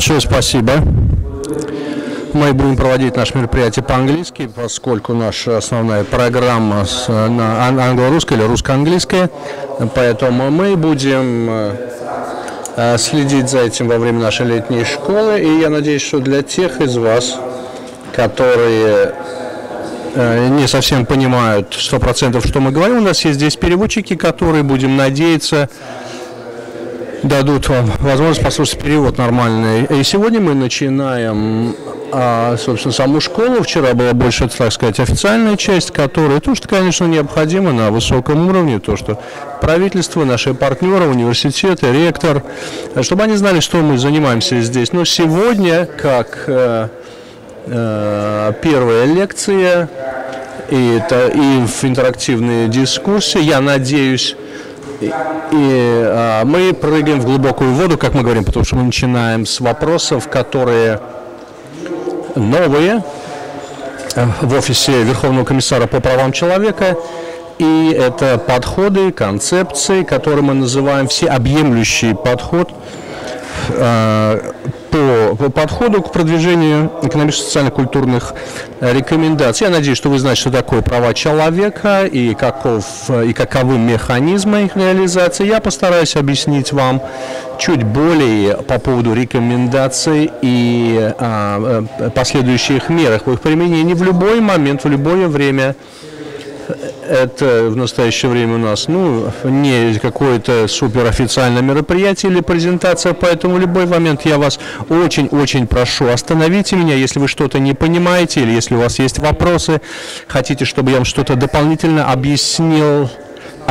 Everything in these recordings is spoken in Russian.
Большое спасибо. Мы будем проводить наше мероприятие по-английски, поскольку наша основная программа с, на англо-русская или русско-английская, поэтому мы будем э, э, следить за этим во время нашей летней школы, и я надеюсь, что для тех из вас, которые э, не совсем понимают 100% что мы говорим, у нас есть здесь переводчики, которые, будем надеяться, дадут вам возможность послушать перевод нормальный. И сегодня мы начинаем, а, собственно, саму школу. Вчера была больше, так сказать, официальная часть, которая тоже, конечно, необходима на высоком уровне, то, что правительство, наши партнеры, университеты, ректор, чтобы они знали, что мы занимаемся здесь. Но сегодня, как э, э, первая лекция, и, это, и в интерактивные дискуссии, я надеюсь, и, а, мы прыгаем в глубокую воду, как мы говорим, потому что мы начинаем с вопросов, которые новые э, в офисе Верховного комиссара по правам человека. И это подходы, концепции, которые мы называем всеобъемлющий подход по, по подходу к продвижению экономическо-социально-культурных э, рекомендаций. Я надеюсь, что вы знаете, что такое права человека и, каков, и каковы механизмы их реализации. Я постараюсь объяснить вам чуть более по поводу рекомендаций и а, э, последующих мерах их применении в любой момент, в любое время это в настоящее время у нас ну, не какое-то суперофициальное мероприятие или презентация, поэтому в любой момент я вас очень-очень прошу, остановите меня, если вы что-то не понимаете или если у вас есть вопросы, хотите, чтобы я вам что-то дополнительно объяснил,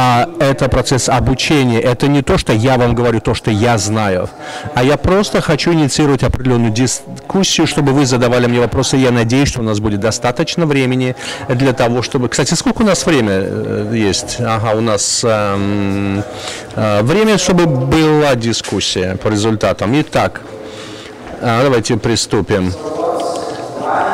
а это процесс обучения. Это не то, что я вам говорю, то, что я знаю, а я просто хочу инициировать определенную дискуссию, чтобы вы задавали мне вопросы. Я надеюсь, что у нас будет достаточно времени для того, чтобы... Кстати, сколько у нас время э, есть? Ага, у нас эм, э, время, чтобы была дискуссия по результатам. Итак, э, давайте приступим.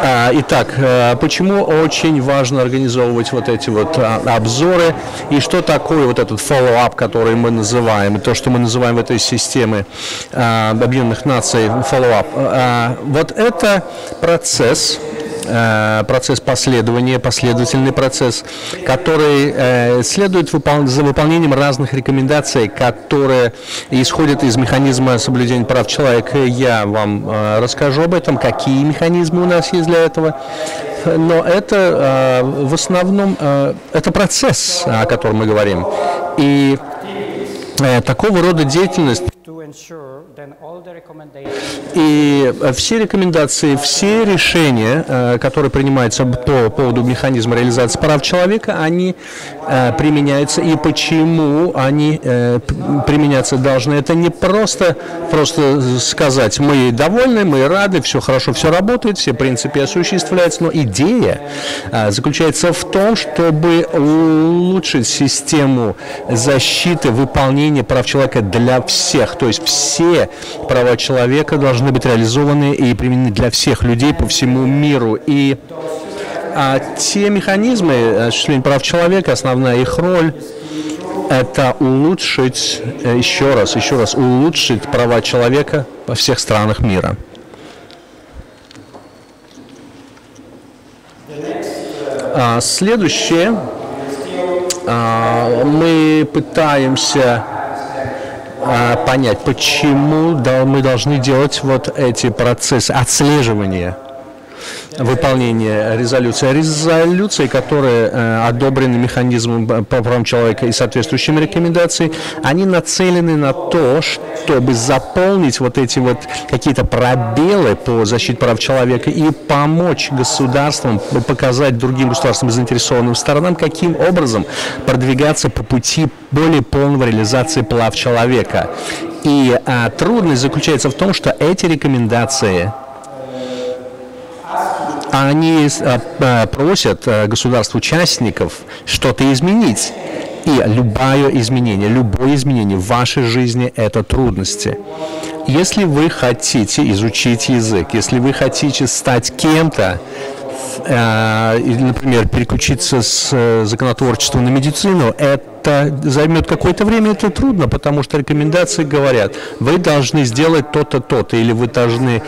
А, итак, э, почему очень важно организовывать вот эти вот а, обзоры и что такое вот этот follow-up, который мы называем, то, что мы называем в этой системе а, Объединенных Наций follow-up. Вот это процесс, процесс последования, последовательный процесс, который э, следует за выполнением разных рекомендаций, которые исходят из механизма соблюдения прав человека. Я вам э, расскажу об этом, какие механизмы у нас есть для этого. Но это в основном это процесс, о котором мы говорим. И такого рода деятельность и э, все рекомендации, все решения, э, которые принимаются по поводу механизма реализации прав человека, они э, применяются. И почему они применяться должны? Это не просто, просто сказать, мы довольны, мы рады, все хорошо, все работает, все принципы осуществляются, но идея заключается в том, чтобы улучшить систему защиты, выполнения прав человека для всех. То есть все права человека должны быть реализованы и применены для всех людей по всему миру. И а те механизмы осуществления прав человека, основная их роль это улучшить, э, еще раз, еще раз, улучшить права человека во всех странах мира. А, следующее, а, мы пытаемся понять, почему мы должны делать вот эти процессы отслеживания выполнения резолюции. Резолюции, которые э, одобрены механизмом по правам человека и соответствующими рекомендациями, они нацелены на то, чтобы заполнить вот эти вот какие-то пробелы по защите прав человека и помочь государствам, показать другим государствам заинтересованным сторонам, каким образом продвигаться по пути более полного реализации прав человека. И а, трудность заключается в том, что эти рекомендации они э, э, просят э, государств-участников что-то изменить. И любое изменение, любое изменение в вашей жизни – это трудности. Если вы хотите изучить язык, если вы хотите стать кем-то например, переключиться с законотворчества на медицину, это займет какое-то время, это трудно, потому что рекомендации говорят, вы должны сделать то-то, то-то, или вы должны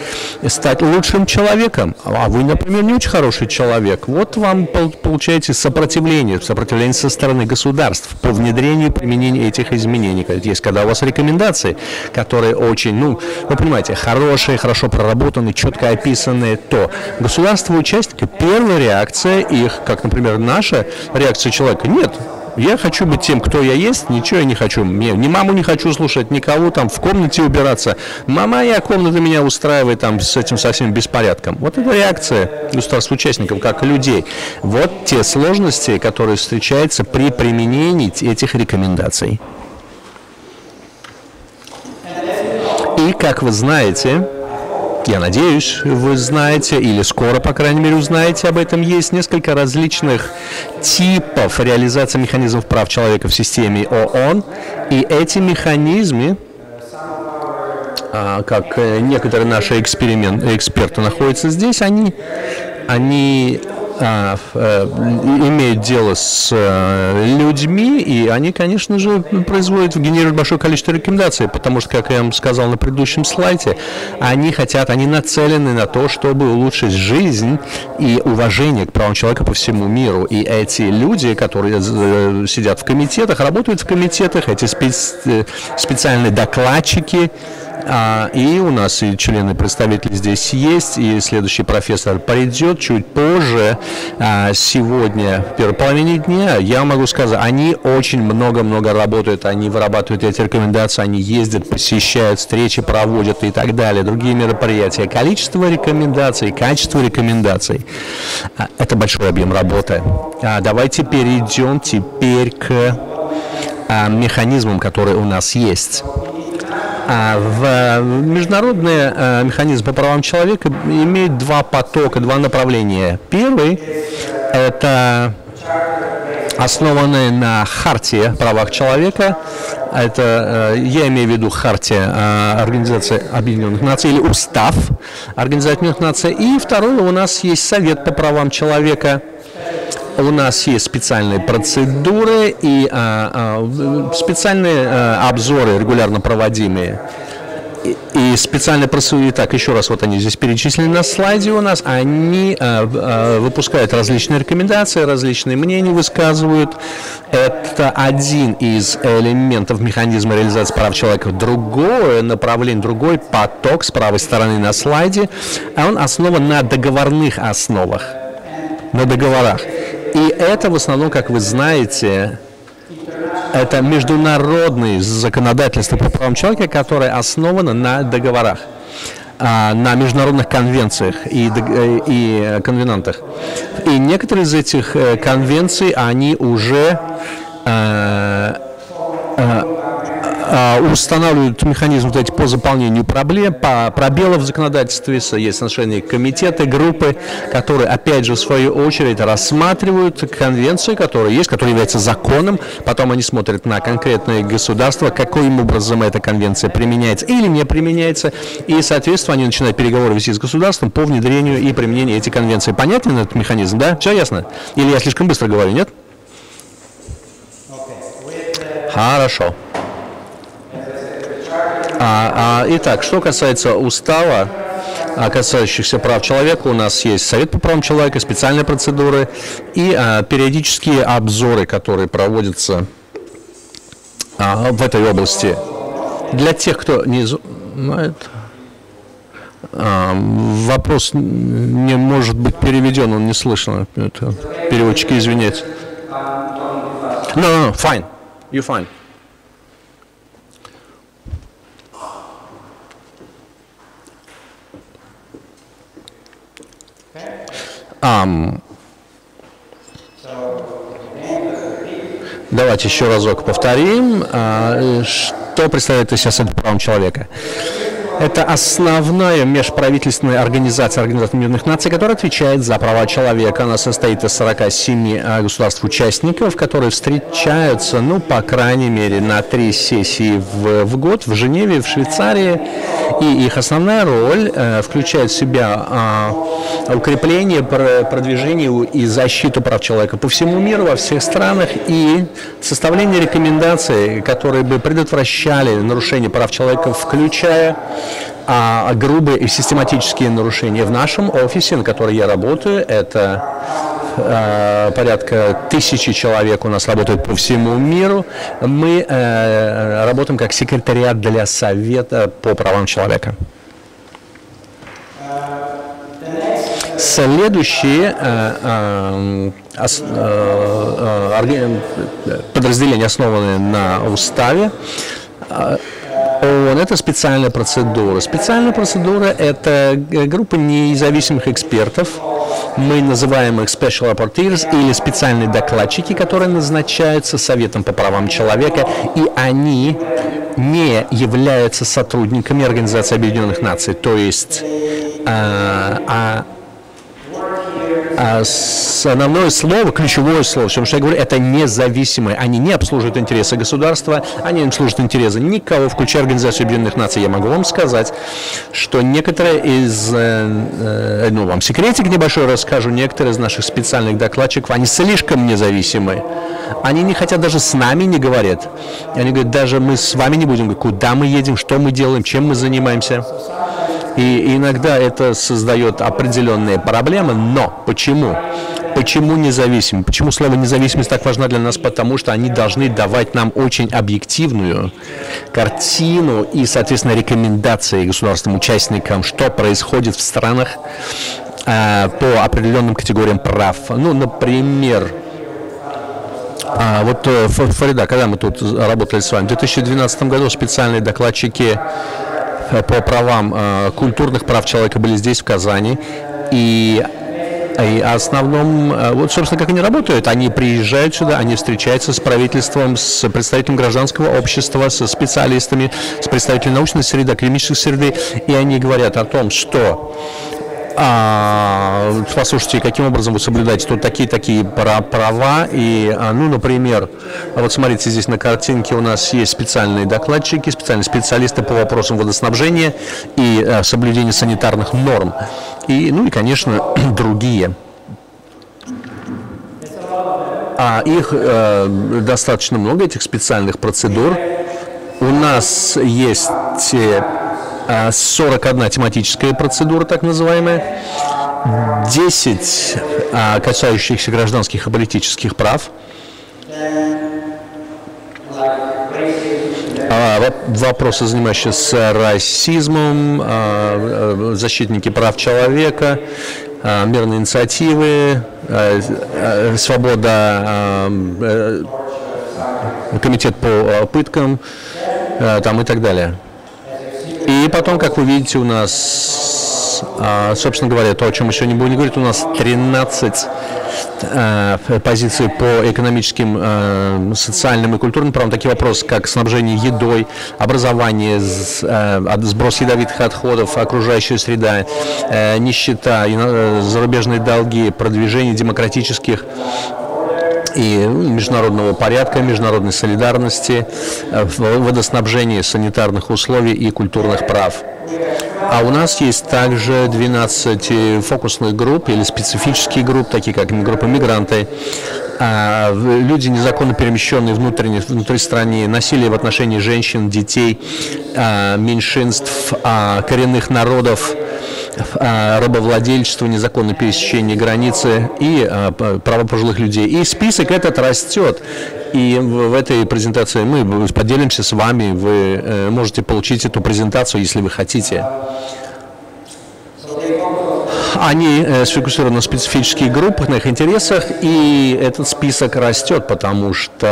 стать лучшим человеком, а вы, например, не очень хороший человек. Вот вам получаете сопротивление, сопротивление со стороны государств по внедрению и применению этих изменений. Есть, когда у вас рекомендации, которые очень, ну, вы понимаете, хорошие, хорошо проработанные, четко описанные, то государство-участники, первая реакция их, как, например, наша реакция человека, нет, я хочу быть тем, кто я есть, ничего я не хочу. Мне, ни маму не хочу слушать, никого там в комнате убираться. Мама, я комната меня устраивает там с этим совсем беспорядком. Вот это реакция государств участников, как людей. Вот те сложности, которые встречаются при применении этих рекомендаций. И, как вы знаете, я надеюсь, вы знаете, или скоро, по крайней мере, узнаете об этом, есть несколько различных типов реализации механизмов прав человека в системе ООН, и эти механизмы, а, как э, некоторые наши эксперимент, эксперты находятся здесь, они, они имеют дело с э, людьми, и они, конечно же, производят, генерируют большое количество рекомендаций, потому что, как я вам сказал на предыдущем слайде, они хотят, они нацелены на то, чтобы улучшить жизнь и уважение к правам человека по всему миру. И эти люди, которые э, сидят в комитетах, работают в комитетах, эти специальные докладчики, а, и у нас и члены представители здесь есть, и следующий профессор придет чуть позже. А, сегодня, в первой половине дня, я могу сказать, они очень много-много работают, они вырабатывают эти рекомендации, они ездят, посещают встречи, проводят и так далее, другие мероприятия. Количество рекомендаций, качество рекомендаций а, – это большой объем работы. Давайте перейдем теперь к механизмам, которые у нас есть. А в международный э, механизм по правам человека имеет два потока, два направления. Первый – это основанные на харте правах человека. Это, э, я имею в виду хартия э, Организации Объединенных Наций или устав Организации Объединенных Наций. И второе, у нас есть Совет по правам человека – у нас есть специальные процедуры и а, а, специальные а, обзоры регулярно проводимые. И, и специальные процедуры, так, еще раз, вот они здесь перечислены на слайде у нас, они а, а, выпускают различные рекомендации, различные мнения высказывают. Это один из элементов механизма реализации прав человека. Другое направление, другой поток с правой стороны на слайде, а он основан на договорных основах, на договорах. Это в основном, как вы знаете, это международное законодательство по правам человека, которое основано на договорах а, на международных конвенциях и, э, и конвенантах. И некоторые из этих э, конвенций, они уже э, устанавливают механизм вот эти по заполнению проблем, по пробелов в законодательстве, есть отношения комитеты, группы, которые, опять же, в свою очередь рассматривают конвенции, которые есть, которые являются законом, потом они смотрят на конкретное государство, каким образом эта конвенция применяется или не применяется, и, соответственно, они начинают переговоры вести с государством по внедрению и применению этих конвенций. Понятен этот механизм, да? Все ясно? Или я слишком быстро говорю, нет? Хорошо. А, а, итак, что касается устава, а, касающихся прав человека, у нас есть Совет по правам человека, специальные процедуры и а, периодические обзоры, которые проводятся а, в этой области. Для тех, кто не знает, а, вопрос не может быть переведен, он не. Это, переводчики, извиняюсь. No, no, no, fine. You fine. Um, давайте еще разок повторим, а, что представляет из себя Совет по человека. Это основная межправительственная организация Организации Мирных Наций, которая отвечает за права человека. Она состоит из 47 э, государств-участников, которые встречаются, ну, по крайней мере, на три сессии в, в год в Женеве, в Швейцарии. И их основная роль э, включает в себя э, укрепление, продвижение и защиту прав человека по всему миру, во всех странах, и составление рекомендаций, которые бы предотвращали нарушение прав человека, включая а грубые и систематические нарушения в нашем офисе, на который я работаю, это э, порядка тысячи человек у нас работают по всему миру. Мы э, работаем как секретариат для Совета по правам человека. Следующие э, э, э, э подразделения, основанные на уставе, ООН – это специальная процедура. Специальная процедура – это группа независимых экспертов, мы называем их special rapporteurs или специальные докладчики, которые назначаются Советом по правам человека, и они не являются сотрудниками Организации Объединенных Наций, то есть а, а а основное слово, ключевое слово, потому что я говорю, это независимые. Они не обслуживают интересы государства, они не обслуживают интересы никого, включая Организацию Объединенных Наций. Я могу вам сказать, что некоторые из, э, э, ну, вам секретик небольшой расскажу, некоторые из наших специальных докладчиков, они слишком независимые. Они не хотят даже с нами не говорят. Они говорят, даже мы с вами не будем, куда мы едем, что мы делаем, чем мы занимаемся. И иногда это создает определенные проблемы, но почему? Почему независимы? Почему слово независимость так важна для нас? Потому что они должны давать нам очень объективную картину и, соответственно, рекомендации государственным участникам, что происходит в странах э, по определенным категориям прав. Ну, например, а, вот э, Фарида, когда мы тут работали с вами, в 2012 году специальные докладчики по правам э, культурных прав человека были здесь, в Казани. И и основном, э, вот, собственно, как они работают, они приезжают сюда, они встречаются с правительством, с представителем гражданского общества, со специалистами, с представителями научной среды, академической среды, и они говорят о том, что а, послушайте, каким образом вы соблюдаете тут такие-такие права, и, а, ну, например, вот смотрите, здесь на картинке у нас есть специальные докладчики, специальные специалисты по вопросам водоснабжения и а, соблюдения санитарных норм, и, ну и, конечно, другие. А их э, достаточно много, этих специальных процедур. У нас есть 41 а, тематическая процедура, так называемая, 10 а, касающихся гражданских и политических прав, а, вопросы, занимающиеся расизмом, защитники прав человека, мирные инициативы, свобода, э, комитет по пыткам там и так далее. И потом, как вы видите, у нас, а, собственно говоря, то, о чем еще не будем говорить, у нас 13 а, позиций по экономическим, а, социальным и культурным правам, такие вопросы, как снабжение едой, образование, сброс ядовитых отходов, окружающая среда, нищета, зарубежные долги, продвижение демократических и международного порядка, международной солидарности, э, водоснабжения, санитарных условий и культурных прав. А у нас есть также 12 фокусных групп или специфические группы, такие как группа мигранты, а, люди незаконно перемещенные внутренне, внутри страны, насилие в отношении женщин, детей, а, меньшинств, а, коренных народов, рабовладельчество, незаконное пересечение границы и а, права пожилых людей. И список этот растет. И в этой презентации мы поделимся с вами. Вы э, можете получить эту презентацию, если вы хотите они э, сфокусированы на специфических группах, на их интересах, и этот список растет, потому что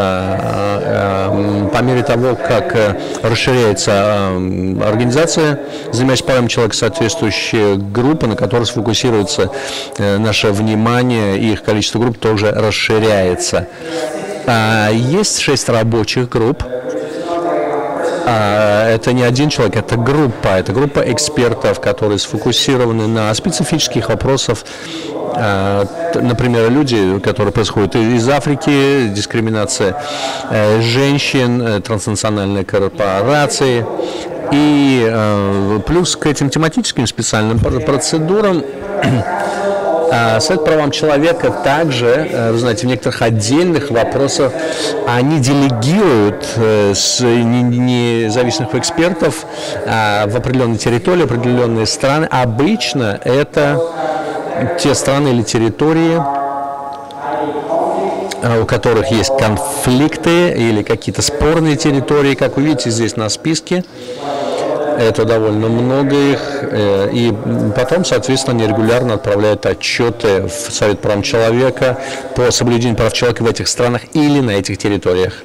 э, по мере того, как э, расширяется организация, занимаясь правами человека, соответствующие группы, на которые сфокусируется наше внимание, и их количество групп тоже расширяется. А, есть шесть рабочих групп, это не один человек, это группа, это группа экспертов, которые сфокусированы на специфических вопросах. А, например, люди, которые происходят из Африки, дискриминация э, женщин, э, транснациональные корпорации. И э, плюс к этим тематическим специальным процедурам а, Совет правам человека также, э, вы знаете, в некоторых отдельных вопросах они делегируют э, с независимых экспертов а, в определенные территории, определенные страны. Обычно это те страны или территории, а, у которых есть конфликты или какие-то спорные территории, как вы видите здесь на списке это довольно много их, э, и потом, соответственно, они регулярно отправляют отчеты в Совет прав человека по соблюдению прав человека в этих странах или на этих территориях.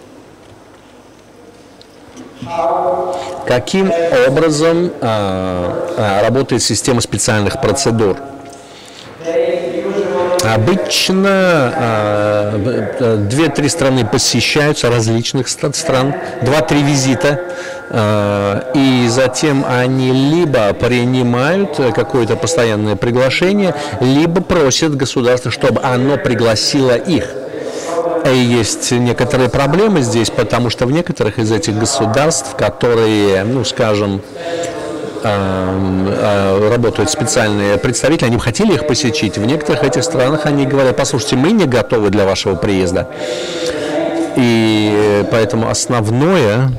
Каким образом а, а, работает система специальных процедур? Обычно а, две-три страны посещаются различных стран, два-три визита Э, и затем они либо принимают какое-то постоянное приглашение, либо просят государство, чтобы оно пригласило их. И есть некоторые проблемы здесь, потому что в некоторых из этих государств, которые, ну, скажем, э, э, работают специальные представители, они хотели их посетить. В некоторых этих странах они говорят, послушайте, мы не готовы для вашего приезда. И поэтому основное,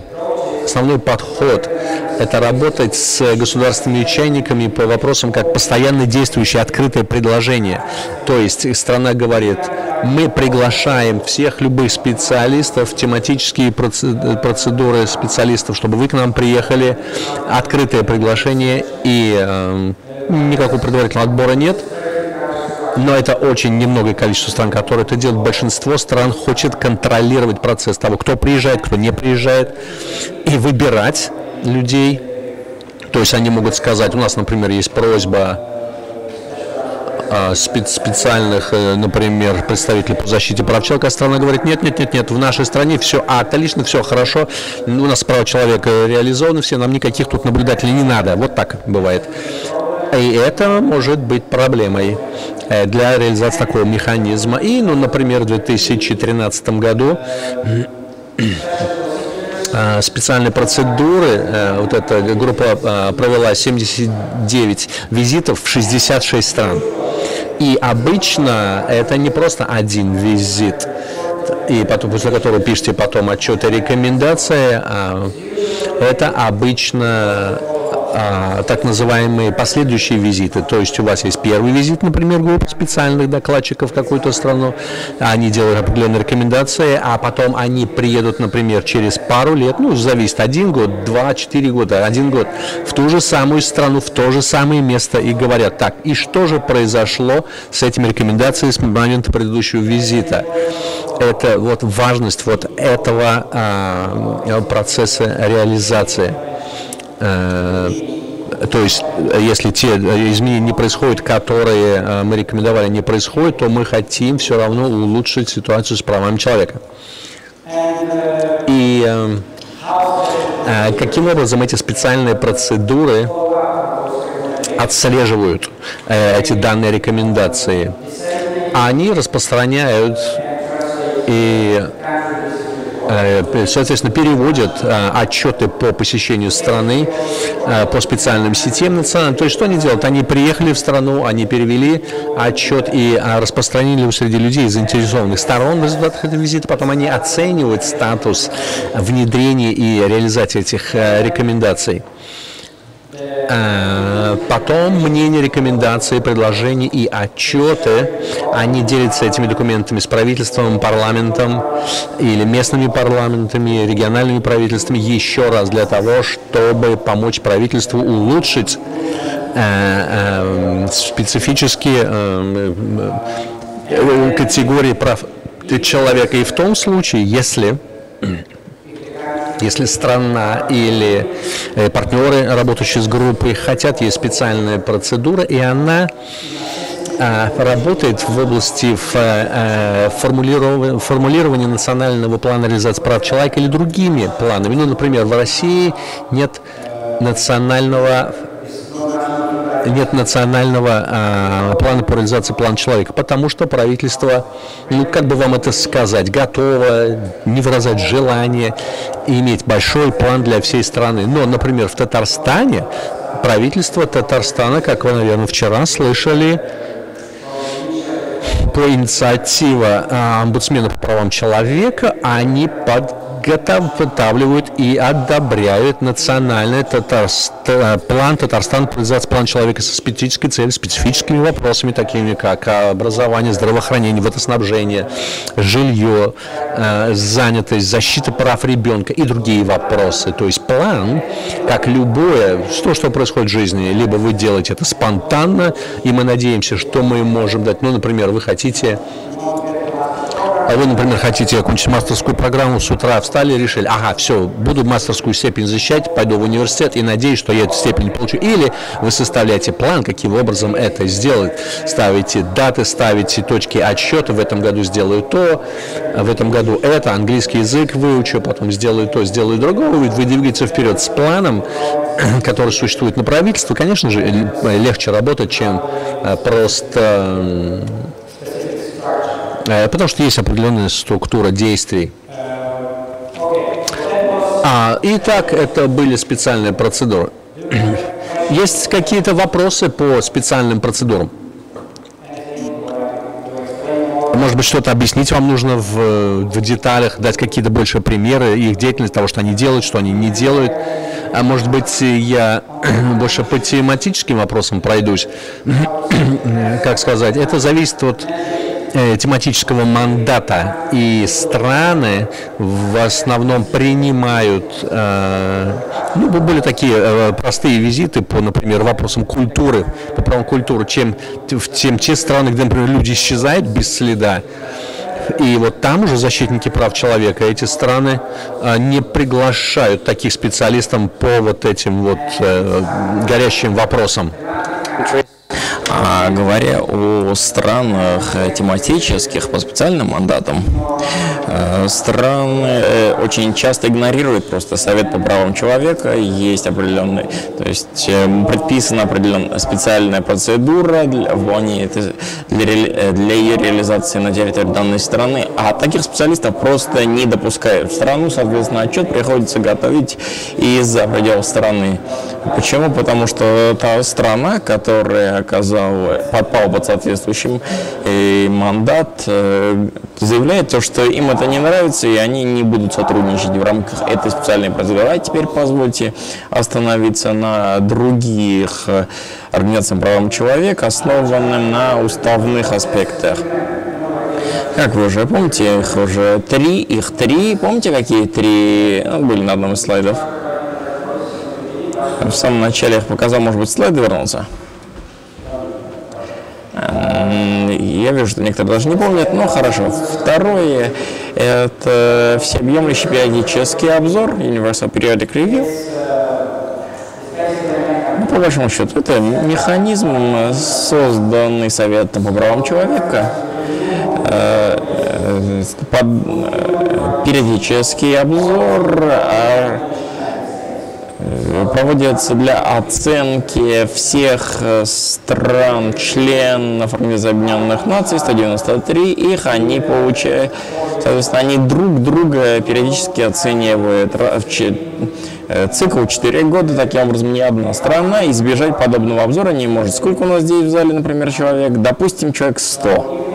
основной подход – это работать с государственными чайниками по вопросам как постоянно действующее открытое предложение. То есть страна говорит, мы приглашаем всех любых специалистов, тематические процедуры специалистов, чтобы вы к нам приехали, открытое приглашение и э, никакого предварительного отбора нет – но это очень немногое количество стран, которые это делают. Большинство стран хочет контролировать процесс того, кто приезжает, кто не приезжает, и выбирать людей. То есть они могут сказать, у нас, например, есть просьба специальных, э, например, представителей по защите прав человека, а страна говорит, нет, нет, нет, нет, в нашей стране все отлично, все хорошо, у нас права человека реализованы все, нам никаких тут наблюдателей не надо. Вот так бывает. И это может быть проблемой. Э, для реализации такого механизма. И, ну, например, в 2013 году э, специальные процедуры. Э, вот эта группа провела 79 визитов в 66 стран. И обычно это не просто один визит, и потом, после которого пишите потом отчеты рекомендации, а это обычно а, так называемые последующие визиты. То есть у вас есть первый визит, например, группы специальных докладчиков в какую-то страну, они делают определенные рекомендации, а потом они приедут, например, через пару лет, ну, зависит, один год, два, четыре года, один год, в ту же самую страну, в то же самое место и говорят, так, и что же произошло с этими рекомендациями с момента предыдущего визита? Это вот важность вот этого а, процесса реализации. Э, то есть, если те изменения не происходят, которые э, мы рекомендовали, не происходят, то мы хотим все равно улучшить ситуацию с правами человека. И э, каким образом эти специальные процедуры отслеживают эти данные рекомендации? Они распространяют и Э, соответственно, переводят э, отчеты по посещению страны э, по специальным сетям национальным. То есть что они делают? Они приехали в страну, они перевели отчет и распространили его среди людей, заинтересованных сторон в результатах этого визита. Потом они оценивают статус внедрения и реализации этих рекомендаций. Э, потом мнения, рекомендации, предложения и отчеты, они делятся этими документами с правительством, парламентом или местными парламентами, региональными правительствами еще раз для того, чтобы помочь правительству улучшить э, э, специфические категории прав человека. И в том случае, если если страна или э, партнеры, работающие с группой, хотят, есть специальная процедура, и она а, работает в области формулирования, формулирования национального плана реализации прав человека или другими планами. Ну, например, в России нет национального нет национального э, плана по реализации плана человека, потому что правительство, ну как бы вам это сказать, готово не выражать желание иметь большой план для всей страны. Но, например, в Татарстане правительство Татарстана, как вы, наверное, вчера слышали, по инициативе э, омбудсмена по правам человека, они под подготавливают и одобряют национальный татарст... план Татарстан план человека со специфической целью, специфическими вопросами, такими как образование, здравоохранение, водоснабжение, жилье, э, занятость, защита прав ребенка и другие вопросы. То есть план, как любое, то, что происходит в жизни, либо вы делаете это спонтанно, и мы надеемся, что мы можем дать, ну, например, вы хотите а вы, например, хотите окончить мастерскую программу, с утра встали решили, ага, все, буду мастерскую степень защищать, пойду в университет и надеюсь, что я эту степень получу. Или вы составляете план, каким образом это сделать. Ставите даты, ставите точки отсчета, в этом году сделаю то, в этом году это, английский язык выучу, потом сделаю то, сделаю другое. Вы двигаетесь вперед с планом, который существует на правительстве, конечно же, легче работать, чем э, просто потому что есть определенная структура действий. А, итак, это были специальные процедуры. Есть какие-то вопросы по специальным процедурам? Может быть, что-то объяснить вам нужно в, в деталях, дать какие-то больше примеры их деятельности, того, что они делают, что они не делают. А может быть, я больше по тематическим вопросам пройдусь. как сказать, это зависит от Э, тематического мандата, и страны в основном принимают э, ну, более такие э, простые визиты по, например, вопросам культуры, по правам культуры, чем, чем те страны, где, например, люди исчезают без следа, и вот там уже защитники прав человека, эти страны а, не приглашают таких специалистов по вот этим вот э, горящим вопросам. А говоря о странах тематических по специальным мандатам, э, страны э, очень часто игнорируют просто Совет по правам человека, есть определенный, то есть э, предписана определенная специальная процедура для, для, для ее реализации на территории данной страны, а таких специалистов просто не допускают в страну, соответственно, отчет приходится готовить из-за пределов страны. Почему? Потому что та страна, которая оказала, попала под соответствующим э, мандат, э, заявляет то, что им это не нравится, и они не будут сотрудничать в рамках этой специальной процедуры. А теперь позвольте остановиться на других э, организациях правам человека, основанным на уставных аспектах. Как вы уже помните, их уже три, их три. Помните, какие три? Ну, были на одном из слайдов в самом начале я показал, может быть, слайды вернуться. Я вижу, что некоторые даже не помнят, но хорошо. Второе – это всеобъемлющий периодический обзор, Universal Periodic Review. Ну, по большому счету, это механизм, созданный Советом по правам человека, э, э, под э, периодический обзор проводится для оценки всех э, стран, членов Организации Объединенных Наций, 193 их, они получают, соответственно, они друг друга периодически оценивают э, цикл 4 года, таким образом ни одна страна избежать подобного обзора не может. Сколько у нас здесь в зале, например, человек? Допустим, человек 100.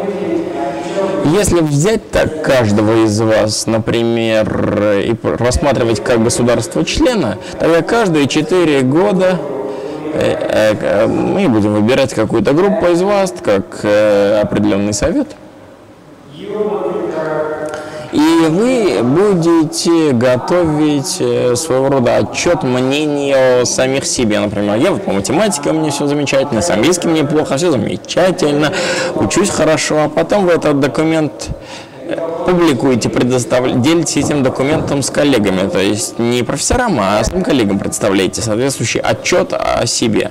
Если взять так каждого из вас, например, и рассматривать как государство-члена, тогда каждые четыре года э, э, мы будем выбирать какую-то группу из вас, как э, определенный совет – и вы будете готовить э, своего рода отчет мнения о самих себе. Например, я вот по математике у меня все замечательно, с английским мне плохо, все замечательно, учусь хорошо, а потом вы этот документ э, публикуете, предоставляете, делитесь этим документом с коллегами, то есть не профессорам, а своим коллегам представляете соответствующий отчет о себе.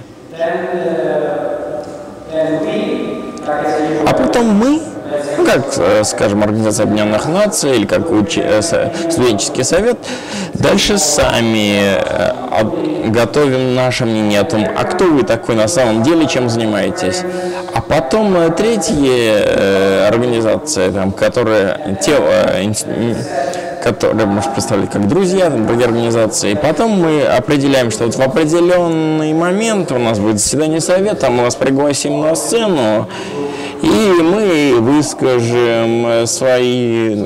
потом мы как, э, скажем, Организация Объединенных Наций или как учи, э, студенческий совет, дальше сами э, готовим наше мнение о том, а кто вы такой на самом деле, чем занимаетесь. А потом третья организация, там, которая те, которые можно представлять как друзья, там, другие организации. И потом мы определяем, что вот в определенный момент у нас будет заседание совета, мы вас пригласим на сцену, и мы выскажем свои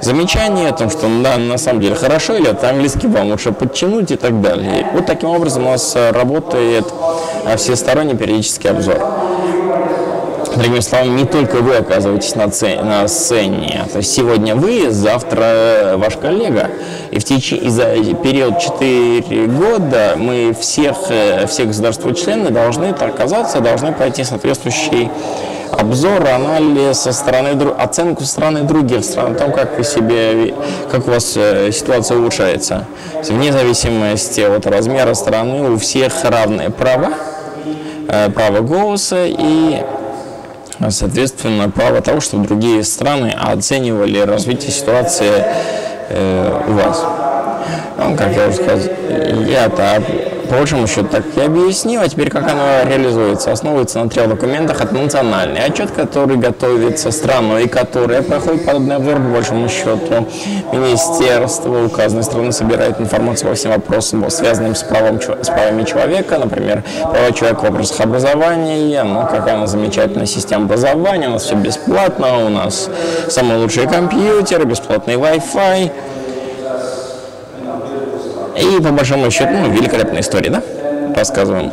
замечания о том, что да, на самом деле хорошо или это английский вам лучше подтянуть и так далее. Вот таким образом у нас работает всесторонний периодический обзор. Другими словами, не только вы оказываетесь на, сцене, на сцене, то есть сегодня вы, завтра ваш коллега. И в течение, за период 4 года мы всех, э, все государства-члены должны оказаться, должны пройти соответствующий обзор, анализ со стороны, оценку со стороны других стран, о том, как вы себе, как у вас э, ситуация улучшается. Вне зависимости от размера страны у всех равные права, э, право голоса и соответственно, право того, чтобы другие страны оценивали развитие ситуации э, у вас. Ну, как я уже сказал, я-то по большому счету так и объяснил, а теперь как оно реализуется. Основывается на трех документах. Это национальный отчет, который готовится страной, которая проходит подобный обзор, по большому счету. Министерство указанной страны собирает информацию по всем вопросам, связанным с, правом, с правами человека, например, права человека в вопросах образования, ну, какая у замечательная система образования, у нас все бесплатно, у нас самые лучшие компьютеры, бесплатный Wi-Fi, и по большому счету, ну, великолепная история, да? Рассказываем.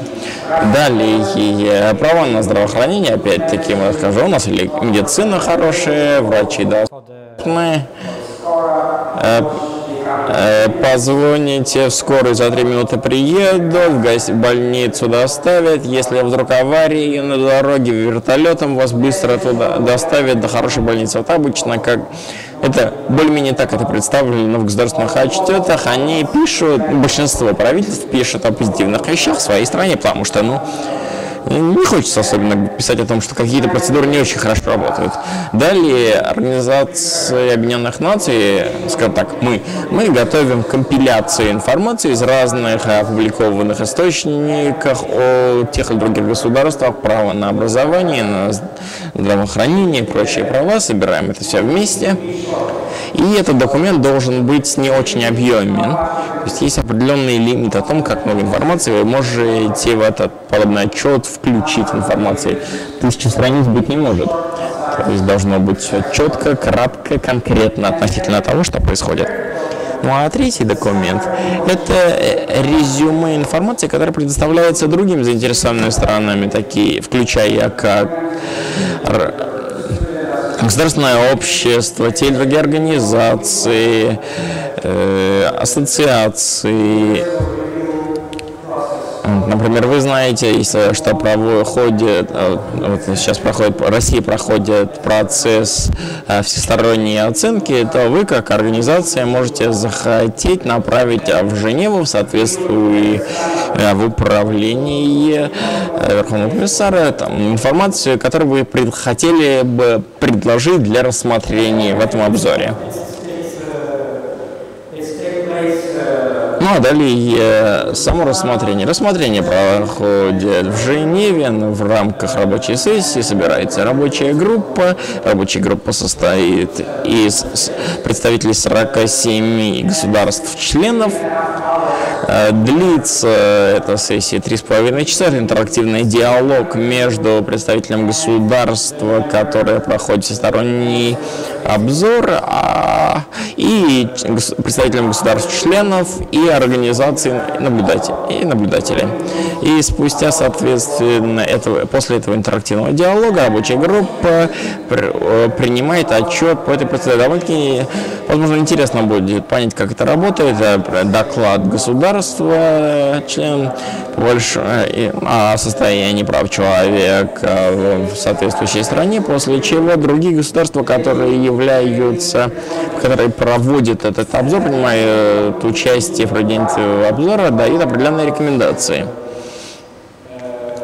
Далее, право на здравоохранение, опять-таки, мы расскажу, у нас медицина хорошая, врачи доступны. Э, э, позвоните в скорую, за три минуты приедут, в, больницу доставят. Если вдруг аварии на дороге, вертолетом вас быстро туда доставят до хорошей больницы. Вот обычно, как это более-менее так это представлено в государственных отчетах. Они пишут, большинство правительств пишут о позитивных вещах в своей стране, потому что, ну, не хочется особенно писать о том, что какие-то процедуры не очень хорошо работают. Далее, Организация Объединенных Наций, скажем так, мы, мы готовим компиляцию информации из разных опубликованных источников о тех или других государствах, право на образование, на здравоохранение и прочие права, собираем это все вместе. И этот документ должен быть не очень объемен. То есть есть определенный лимит о том, как много информации вы можете в этот подобный отчет включить информации. Тысячи страниц быть не может. То есть должно быть все четко, кратко, конкретно относительно того, что происходит. Ну а третий документ – это э, резюме информации, которая предоставляется другим заинтересованными сторонами, такие, включая как государственное общество, те или другие организации, э, ассоциации, Например, вы знаете, что проходит, э, вот сейчас проходит, Россия проходит процесс э, всесторонней оценки, то вы как организация можете захотеть направить в Женеву в соответствии э, в управлении Верховного комиссара там, информацию, которую вы хотели бы предложить для рассмотрения в этом обзоре. Ну а далее э, само рассмотрение. Рассмотрение проходит в Женеве в рамках рабочей сессии, собирается рабочая группа. Рабочая группа состоит из представителей 47 государств-членов. Э, длится эта сессия 3,5 часа. Это интерактивный диалог между представителем государства, которое проходит всесторонний обзор, а, и представителем государств-членов и организаций наблюдателей, и наблюдателей. И спустя, соответственно, этого, после этого интерактивного диалога рабочая группа э, принимает отчет по этой процедуре. Довольно-таки, возможно, интересно будет понять, как это работает. Доклад государства, член больше о состоянии прав человека в соответствующей стране, после чего другие государства, которые являются, которые проводят этот обзор, принимают участие в проведении обзора, дают определенные рекомендации.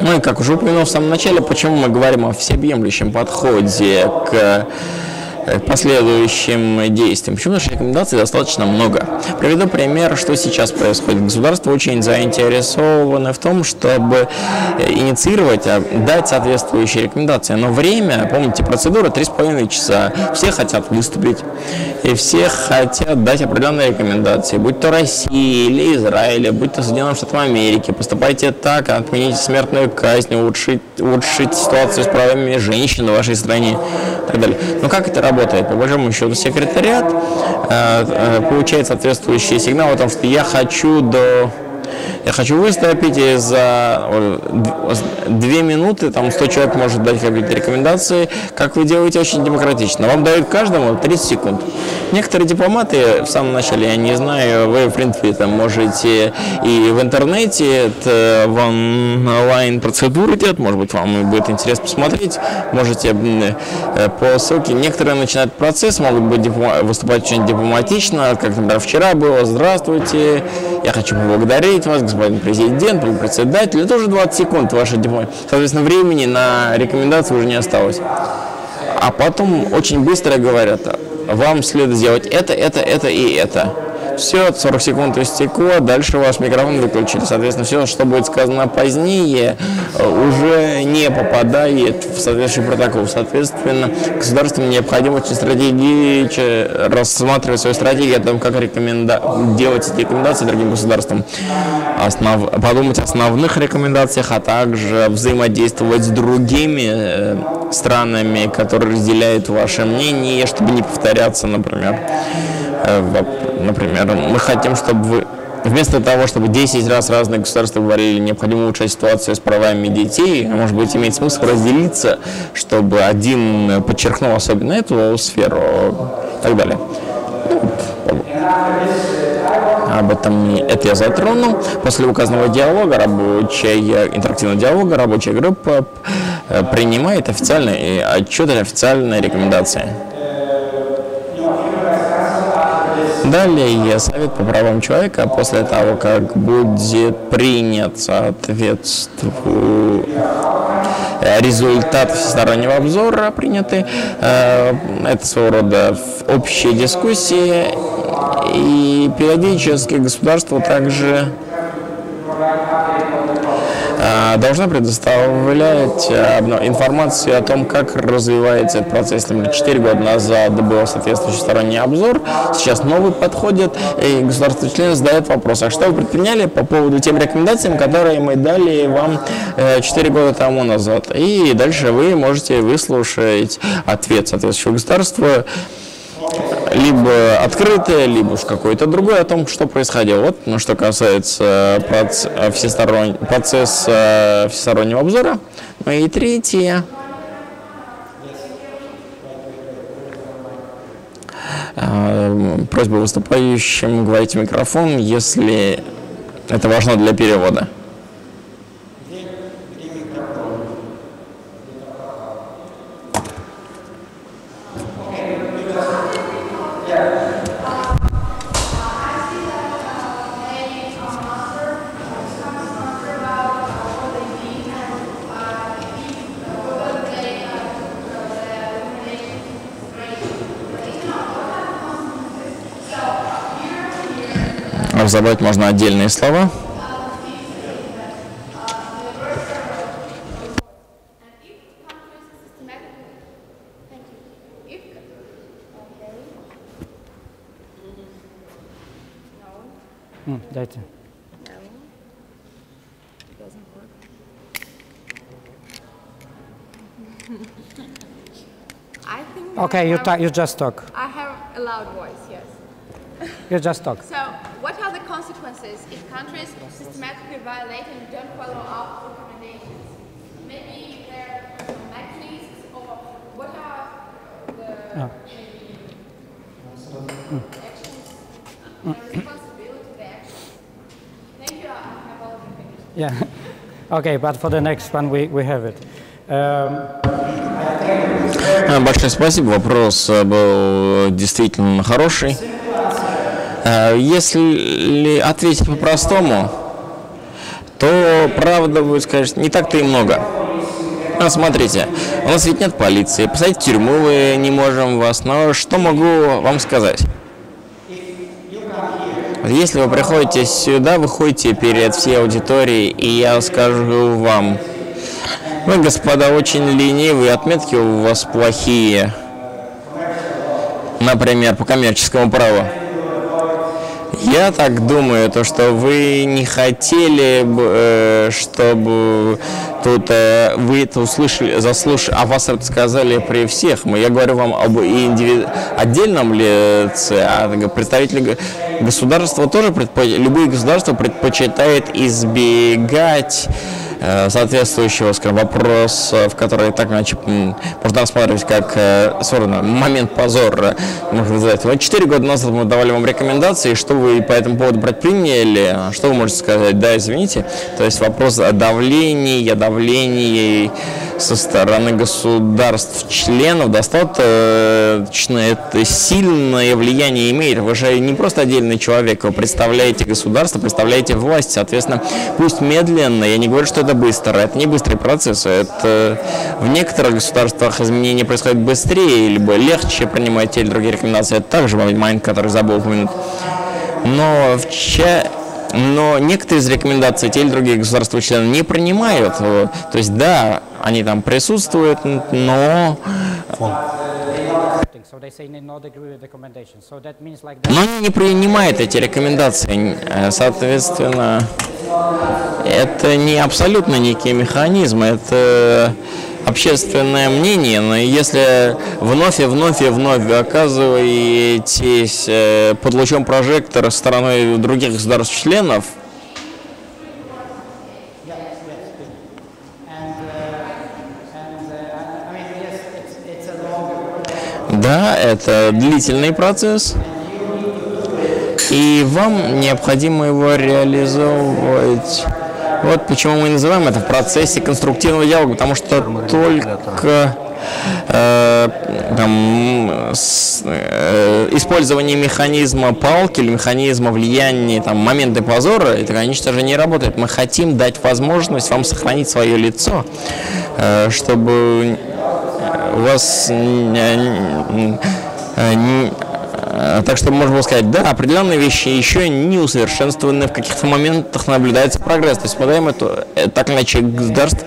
Ну и как уже упомянул в самом начале, почему мы говорим о всеобъемлющем подходе к последующим действиям. Почему наших рекомендаций достаточно много? Приведу пример, что сейчас происходит. Государство очень заинтересовано в том, чтобы инициировать, а, дать соответствующие рекомендации. Но время, помните, процедура 3,5 часа. Все хотят выступить, и все хотят дать определенные рекомендации. Будь то Россия или Израиль, будь то Соединенные Штаты Америки. Поступайте так, отмените смертную казнь, улучшить, улучшить ситуацию с правами женщин в вашей стране и так далее. Но как это работает? Работает. По большому счету секретариат э, э, получает соответствующий сигнал о том, что я хочу до я хочу выступить, и за две минуты там 100 человек может дать какие-то рекомендации, как вы делаете очень демократично. Вам дают каждому 30 секунд. Некоторые дипломаты в самом начале, я не знаю, вы в принципе там можете и в интернете это в онлайн процедуры делать, может быть вам будет интересно посмотреть, можете э, по ссылке. Некоторые начинают процесс, могут быть выступать очень дипломатично, как, например, вчера было, здравствуйте, я хочу поблагодарить вас, господин президент, председатель, это уже 20 секунд ваша дипломатия. Соответственно, времени на рекомендации уже не осталось. А потом очень быстро говорят, вам следует сделать это, это, это и это все, 40 секунд истекло, дальше ваш микрофон выключили. Соответственно, все, что будет сказано позднее, уже не попадает в соответствующий протокол. Соответственно, государствам необходимо очень стратегии, рассматривать свою стратегию о том, как рекоменда... делать эти рекомендации другим государствам, основ... подумать о основных рекомендациях, а также взаимодействовать с другими э, странами, которые разделяют ваше мнение, чтобы не повторяться, например. Э, например, мы хотим, чтобы вы вместо того, чтобы 10 раз разные государства говорили, необходимо улучшать ситуацию с правами детей, может быть, имеет смысл разделиться, чтобы один подчеркнул особенно эту сферу и так далее. Ну, об этом это я затронул. После указанного диалога, рабочая, интерактивного диалога, рабочая группа э, принимает официальные отчеты, официальные рекомендации. Далее Совет по правам человека после того, как будет принят соответствую э, результат всестороннего обзора приняты. Э, это своего рода общие дискуссии. И периодически государство также а, должна предоставлять э, информацию о том, как развивается этот процесс. Например, 4 года назад был соответствующий сторонний обзор, сейчас новый подходит, и государственный член задает вопрос, а что вы предприняли по поводу тем рекомендациям, которые мы дали вам 4 э, года тому назад. И дальше вы можете выслушать ответ соответствующего государства, либо открытое, либо в какое-то другое о том, что происходило. Вот, ну, что касается проц... всесторонь... процесса всестороннего обзора. Ну и третье. Просьба выступающим говорить в микрофон, если это важно для перевода. Разобрать можно отдельные слова. Дайте. Okay, you, you just talk. I have a loud voice, yes. You just talk. So, consequences if countries systematically violate and don't follow our recommendations? Maybe there are mechanisms or what are the Yeah. maybe mm. actions, the responsibility, the actions? Thank you, I have all the things. Yeah. okay, but for the next one we, we have it. Um, Большое спасибо. Вопрос был действительно хороший. Если ответить по-простому, то правда будет сказать, не так-то и много. Ну, смотрите, у нас ведь нет полиции, посадить в тюрьму мы не можем вас, но что могу вам сказать? Если вы приходите сюда, вы ходите перед всей аудиторией, и я скажу вам, вы, господа, очень ленивые, отметки у вас плохие. Например, по коммерческому праву. Я так думаю, то, что вы не хотели, э, чтобы тут э, вы это услышали, заслушали, а вас сказали при всех. Я говорю вам об индиви... отдельном лице, а представители государства тоже, предпо... любые государства предпочитают избегать соответствующего, скажем, вопроса, в который так иначе можно рассматривать как э, сорно, момент позора, можно сказать. Вот четыре года назад мы давали вам рекомендации, что вы по этому поводу предприняли, что вы можете сказать? Да, извините. То есть вопрос о давлении, о давлении со стороны государств-членов достаточно это сильное влияние имеет. Вы же не просто отдельный человек, вы представляете государство, представляете власть, соответственно, пусть медленно, я не говорю, что это быстро, это не быстрый процесс, это в некоторых государствах изменения происходят быстрее, либо легче принимать те или другие рекомендации, это также момент, который забыл упомянуть. Но в ча но некоторые из рекомендаций те или другие государства члены не принимают. То есть да, они там присутствуют, но но они не принимают эти рекомендации. Э, соответственно, это не абсолютно некие механизмы, это общественное мнение, но если вновь и вновь и вновь оказываетесь э, под лучом прожектора стороной других государств-членов, Да, это длительный процесс, и вам необходимо его реализовывать вот почему мы называем это в процессе конструктивного диалога, потому что только э, там, с, э, использование механизма палки или механизма влияния, там, моменты позора, это, конечно же, не работает. Мы хотим дать возможность вам сохранить свое лицо, э, чтобы у вас Э, так что можно сказать, да, определенные вещи еще не усовершенствованы, в каких-то моментах наблюдается прогресс. То есть, подаем это, э, так или иначе, государство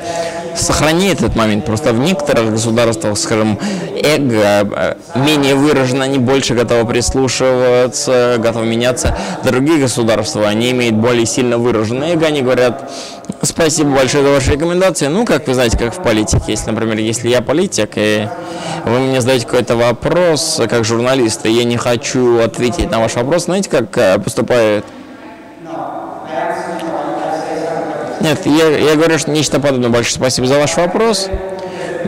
сохраняет этот момент. Просто в некоторых государствах, скажем, эго э, менее выражено, они больше готовы прислушиваться, готовы меняться. Другие государства, они имеют более сильно выраженное эго, они говорят, спасибо большое за ваши рекомендации. Ну, как вы знаете, как в политике. Если, например, если я политик, и вы мне задаете какой-то вопрос, как журналист, и я не хочу ответить на ваш вопрос, знаете, как э, поступает Нет, я, я говорю, что нечто подобное. Большое спасибо за ваш вопрос.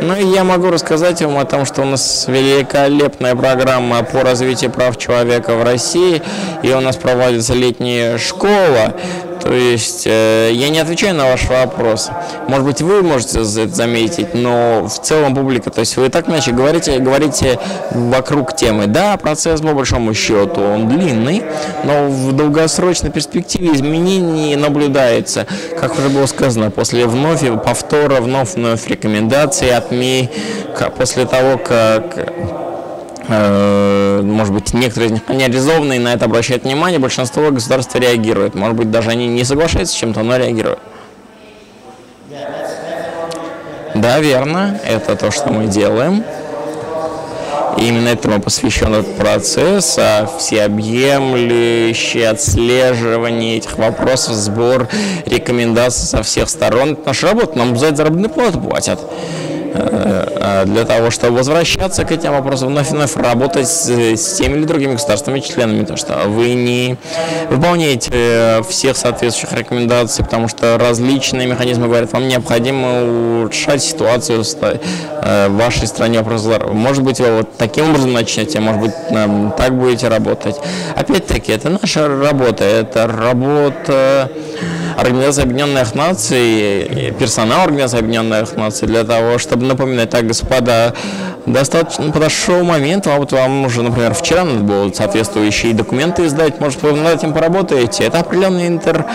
Ну и я могу рассказать вам о том, что у нас великолепная программа по развитию прав человека в России, и у нас проводится летняя школа, то есть э, я не отвечаю на ваш вопрос. Может быть, вы можете это заметить, но в целом публика, то есть вы так иначе говорите, говорите вокруг темы. Да, процесс по большому счету он длинный, но в долгосрочной перспективе изменений наблюдается. Как уже было сказано, после вновь повтора, вновь вновь рекомендации от МИ, после того, как Э, может быть, некоторые из них не реализованы, и на это обращают внимание, большинство государств реагирует. Может быть, даже они не соглашаются с чем-то, но реагируют. Да, верно, это то, что мы делаем. И именно этому посвящен этот процесс, а всеобъемлющее отслеживание этих вопросов, сбор рекомендаций со всех сторон. Это наша работа, нам за это заработную плату платят. Э, э, для того, чтобы возвращаться к этим вопросам, вновь вновь работать с, с теми или другими государственными членами, то что вы не выполняете э, всех соответствующих рекомендаций, потому что различные механизмы говорят, вам необходимо улучшать ситуацию в вашей стране вопрос Может быть, вы вот таким образом начнете, может быть, так будете работать. Опять-таки, это наша работа, это работа Организации Объединенных Наций, персонал Организации Объединенных Наций для того, чтобы напоминать, так, господа, достаточно подошел момент, а вот вам уже, например, вчера надо было соответствующие документы издать, может, вы над этим поработаете. Это определенный интер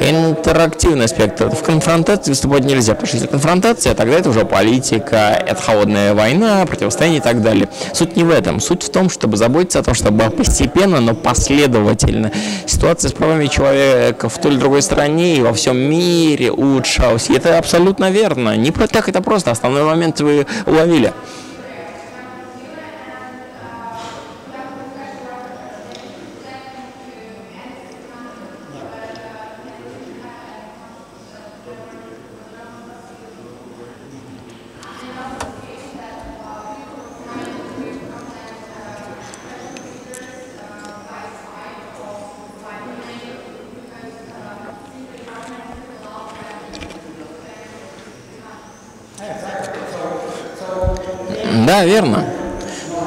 интерактивный аспект. В конфронтации выступать нельзя, потому что если конфронтация, тогда это уже политика, это холодная война, противостояние и так далее. Суть не в этом. Суть в том, чтобы заботиться о том, чтобы постепенно, но последовательно ситуация с правами человека в той или другой стране и во всем мире улучшалась. И это абсолютно верно. Не так это просто. Основной момент вы уловили.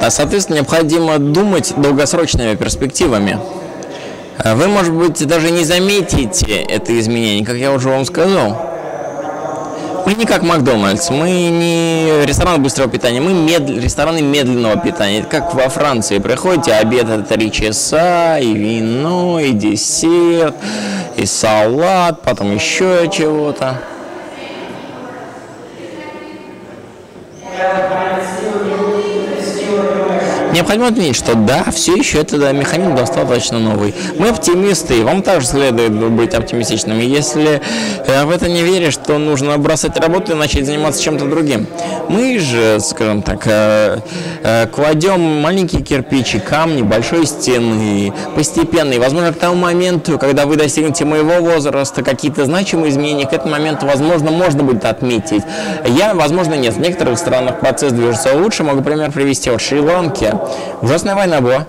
Соответственно, необходимо думать долгосрочными перспективами. А Вы, может быть, даже не заметите это изменение, как я уже вам сказал. Мы не как Макдональдс, мы не ресторан быстрого питания, мы мед... рестораны медленного питания. Это как во Франции. Приходите, обед это три часа, и вино, и десерт, и салат, потом еще чего-то. Необходимо отметить, что да, все еще это да, механизм достаточно новый. Мы оптимисты, и вам также следует быть оптимистичными. Если э, в это не веришь, то нужно бросать работу и начать заниматься чем-то другим. Мы же, скажем так, э, э, кладем маленькие кирпичи, камни большой стены, постепенно. И, возможно, к тому моменту, когда вы достигнете моего возраста, какие-то значимые изменения, к этому моменту, возможно, можно будет отметить. Я, возможно, нет. В некоторых странах процесс движется лучше. Могу пример привести от Шри-Ланки. Ужасная война была.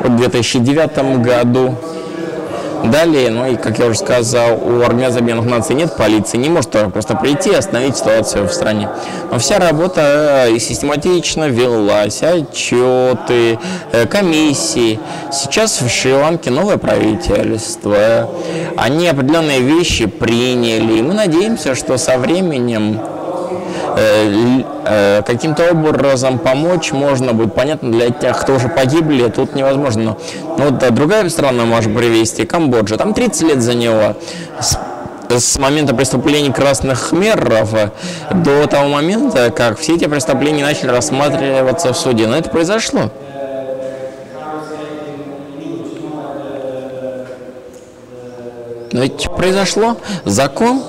В 2009 году. Далее, ну и, как я уже сказал, у Организации Объединенных Наций нет полиции, не может просто прийти и остановить ситуацию в стране. Но вся работа э, систематично велась, отчеты, э, комиссии. Сейчас в Шри-Ланке новое правительство, они определенные вещи приняли, и мы надеемся, что со временем э, каким-то образом помочь можно будет. Понятно, для тех, кто уже погибли, тут невозможно. Но вот да, другая страна может привести, Камбоджа, там 30 лет за него с момента преступлений красных меров до того момента, как все эти преступления начали рассматриваться в суде. Но это произошло. Но ведь произошло закон,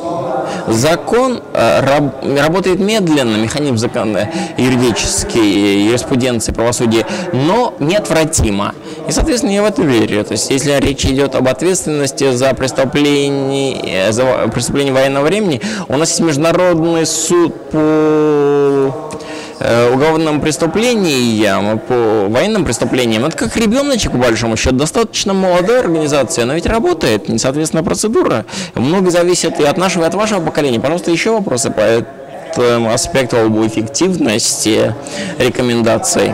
Закон э, раб, работает медленно, механизм закона юридический, юриспруденции, правосудия, но неотвратимо. И, соответственно, я в это верю. То есть, если речь идет об ответственности за преступление, за преступление военного времени, у нас есть международный суд по Э, уголовным преступлениям, по военным преступлениям, это как ребеночек, по большому счету, достаточно молодая организация, но ведь работает, соответственно, процедура. Много зависит и от нашего, и от вашего поколения. Пожалуйста, еще вопросы по этому аспекту об эффективности рекомендаций.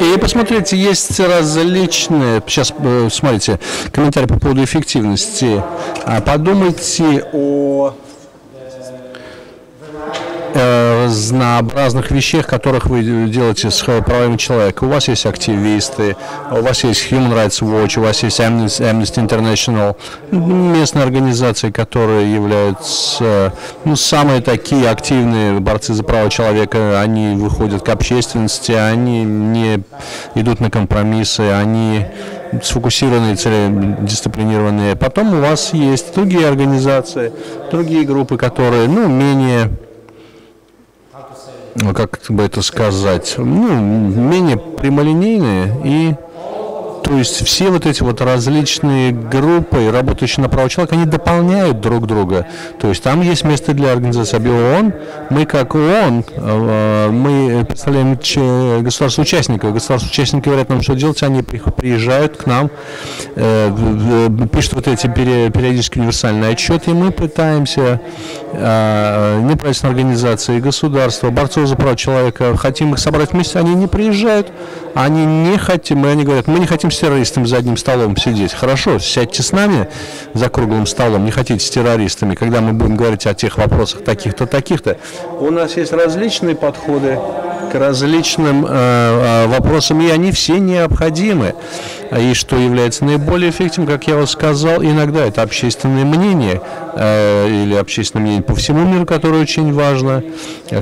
И посмотрите, есть различные, сейчас э, смотрите, комментарий по поводу эффективности. А подумайте о Э, разнообразных вещах, которых вы делаете с правами человека. У вас есть активисты, у вас есть Human Rights Watch, у вас есть Amnesty, Amnesty International, местные организации, которые являются ну, самые такие активные борцы за права человека. Они выходят к общественности, они не идут на компромиссы, они сфокусированные, целедисциплинированные. Потом у вас есть другие организации, другие группы, которые ну, менее как бы это сказать, ну, менее прямолинейные и то есть все вот эти вот различные группы, работающие на право человека, они дополняют друг друга. То есть там есть место для организации ООН. Мы как ООН, э, мы представляем государство-участников. Государства-участники говорят нам, что делать. Они приезжают к нам, э, пишут вот эти периодически универсальные отчеты, и мы пытаемся э, неправительственные организации, государства, борцов за права человека, хотим их собрать вместе, они не приезжают, они не хотим, они говорят, мы не хотим с террористами за одним столом сидеть. Хорошо, сядьте с нами за круглым столом, не хотите с террористами, когда мы будем говорить о тех вопросах таких-то, таких-то. У нас есть различные подходы к различным э, э вопросам, и они все необходимы. И что является наиболее эффективным, как я уже сказал, иногда это общественное мнение э, или общественное мнение по всему миру, которое очень важно,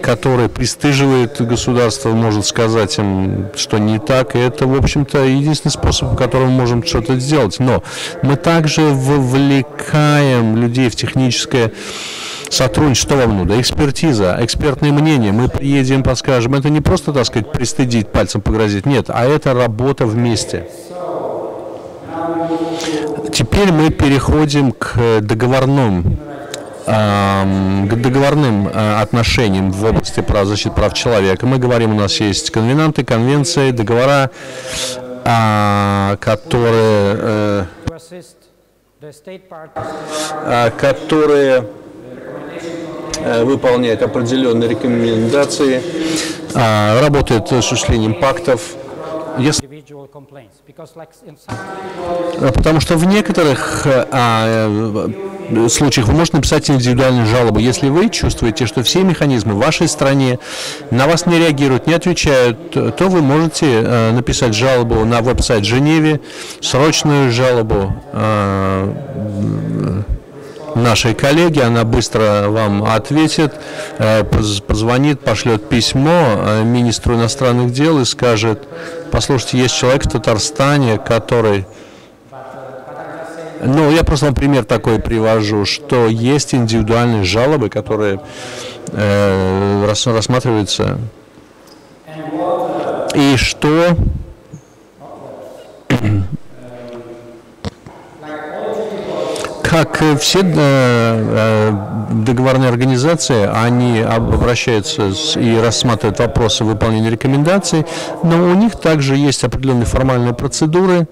которое пристыживает государство, может сказать им, что не так. И это, в общем-то, единственный способ, по которому мы можем что-то сделать. Но мы также вовлекаем людей в техническое сотрудничество вам нужно, экспертиза, экспертное мнение. Мы приедем, подскажем. Это не просто, так сказать, пристыдить, пальцем погрозить. Нет, а это работа вместе. Теперь мы переходим к договорным к договорным э, отношениям в области прав, защиты прав человека. Мы говорим, у нас есть конвенанты, конвенции, договора, а, которые, э, а, которые выполняет определенные рекомендации, а, работает с осуществлением пактов. Если... Э, потому что в некоторых а, э, случаях вы можете написать индивидуальную жалобу, если вы чувствуете, что все механизмы в вашей стране на вас не реагируют, не отвечают, то вы можете а, написать жалобу на веб-сайт Женеве, срочную жалобу а, нашей коллеги, она быстро вам ответит, э, позвонит, пошлет письмо э, министру иностранных дел и скажет, послушайте, есть человек в Татарстане, который... Ну, я просто вам пример такой привожу, что есть индивидуальные жалобы, которые э, рассматриваются. И что как все э, э, договорные организации, они обращаются и рассматривают вопросы выполнения рекомендаций, но у них также есть определенные формальные процедуры,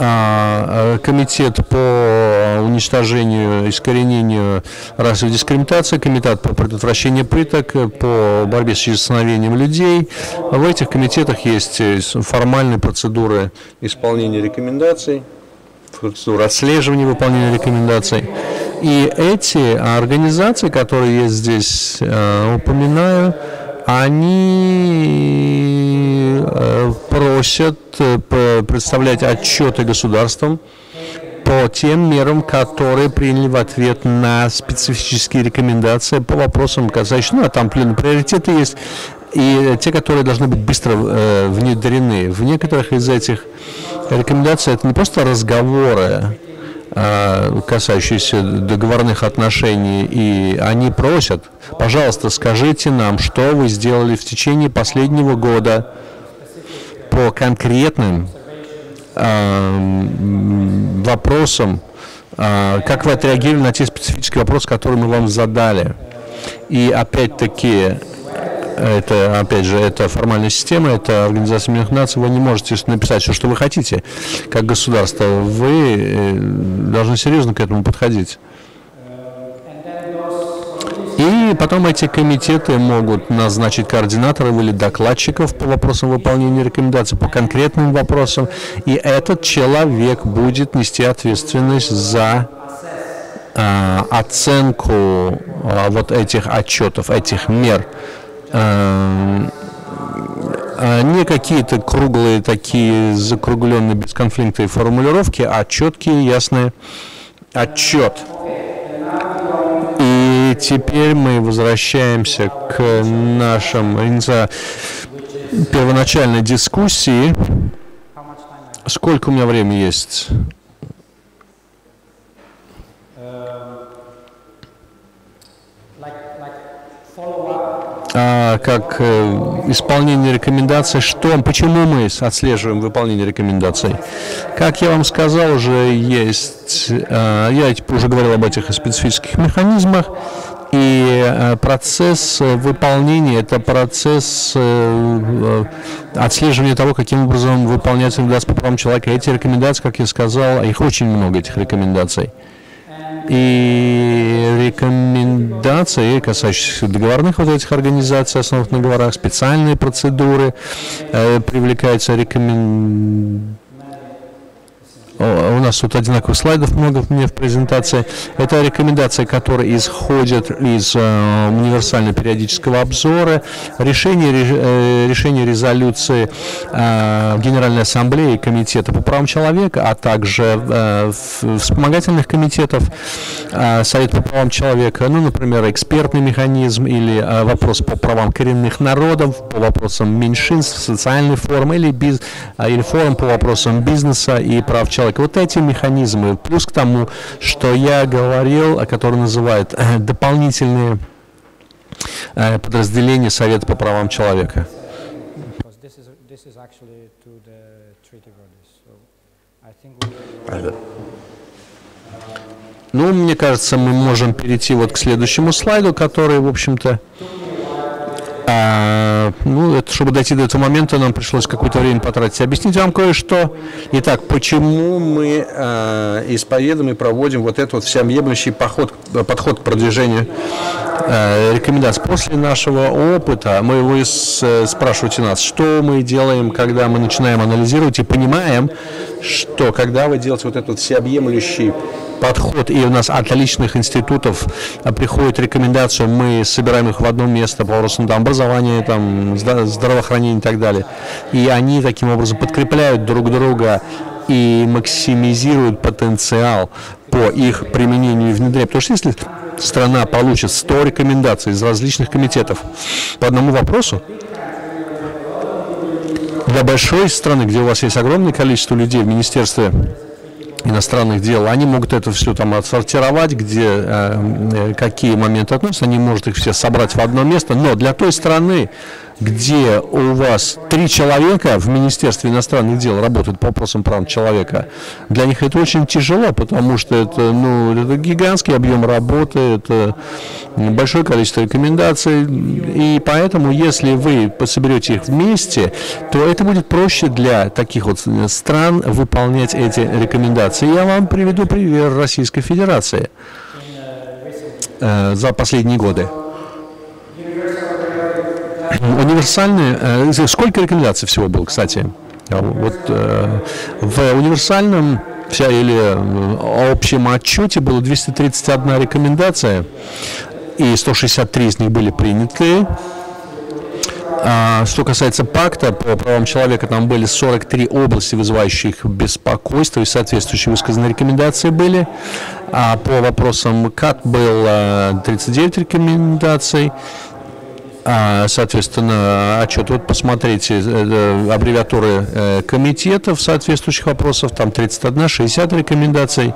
а, э, комитет по уничтожению, искоренению расовой дискриминации, комитет по предотвращению пыток, по борьбе с исчезновением людей. В этих комитетах есть формальные процедуры исполнения рекомендаций процедуру отслеживания выполнения рекомендаций. И эти организации, которые я здесь э, упоминаю, они э, просят э, представлять отчеты государствам по тем мерам, которые приняли в ответ на специфические рекомендации по вопросам, касающимся, ну, а там приоритеты есть, и те, которые должны быть быстро э, внедрены. В некоторых из этих рекомендаций это не просто разговоры, э, касающиеся договорных отношений, и они просят, пожалуйста, скажите нам, что вы сделали в течение последнего года по конкретным э, вопросам, э, как вы отреагировали на те специфические вопросы, которые мы вам задали. И опять-таки это, опять же, это формальная система, это Организация Объединенных Наций, вы не можете написать все, что вы хотите, как государство. Вы э, должны серьезно к этому подходить. И потом эти комитеты могут назначить координаторов или докладчиков по вопросам выполнения рекомендаций, по конкретным вопросам. И этот человек будет нести ответственность за а, оценку а, вот этих отчетов, этих мер. Эм, а не какие-то круглые такие закругленные бесконфликтные формулировки, а четкие, ясные отчет. И теперь мы возвращаемся к нашим первоначальной дискуссии. Сколько у меня времени есть? Как э, исполнение рекомендаций, что, почему мы отслеживаем выполнение рекомендаций. Как я вам сказал, уже есть, а, я уже говорил об этих специфических механизмах, и э, процесс выполнения – это процесс э, отслеживания того, каким образом выполняются рекомендации по правам человека. Эти рекомендации, как я сказал, их очень много, этих рекомендаций и рекомендации, касающиеся договорных вот этих организаций, основных договорах, специальные процедуры, э, привлекаются рекомен... У нас тут одинаковых слайдов много мне в презентации. Это рекомендации, которые исходят из э, универсального периодического обзора, решение, э, решение резолюции э, Генеральной Ассамблеи Комитета по правам человека, а также э, вспомогательных комитетов э, Совет по правам человека, ну, например, экспертный механизм или э, вопрос по правам коренных народов, по вопросам меньшинств, социальной формы или, биз, э, или форум по вопросам бизнеса и прав человека. Вот эти механизмы, плюс к тому, что я говорил, о котором называют э, дополнительные э, подразделения Совета по правам человека. Ну, мне кажется, мы можем перейти вот к следующему слайду, который, в общем-то, а, ну, это, чтобы дойти до этого момента, нам пришлось какое-то время потратить. Объяснить вам кое-что. Итак, почему мы а, исповедуем и проводим вот этот вот всеобъемлющий поход, подход к продвижению а, рекомендаций. После нашего опыта мы вы с, спрашиваете нас, что мы делаем, когда мы начинаем анализировать и понимаем, что когда вы делаете вот этот всеобъемлющий подход, и у нас от личных институтов а, приходит рекомендация, мы собираем их в одно место по вопросам там, образования, там, здравоохранения и так далее. И они таким образом подкрепляют друг друга и максимизируют потенциал по их применению и внедрению. Потому что если страна получит 100 рекомендаций из различных комитетов по одному вопросу, для большой страны, где у вас есть огромное количество людей в Министерстве иностранных дел, они могут это все там отсортировать, где э, какие моменты относятся, они могут их все собрать в одно место, но для той страны, где у вас три человека в Министерстве иностранных дел работают по вопросам прав человека, для них это очень тяжело, потому что это, ну, это гигантский объем работы, это большое количество рекомендаций, и поэтому, если вы соберете их вместе, то это будет проще для таких вот стран выполнять эти рекомендации. Я вам приведу пример Российской Федерации э, за последние годы универсальные, э, сколько рекомендаций всего было, кстати? Вот э, в универсальном вся или э, общем отчете было 231 рекомендация, и 163 из них были приняты. А, что касается пакта по правам человека, там были 43 области, вызывающие их беспокойство, и соответствующие высказанные рекомендации были. А по вопросам КАТ было 39 рекомендаций, а, соответственно, отчет. Вот посмотрите, э, аббревиатуры э, комитетов соответствующих вопросов, там 31, 60 рекомендаций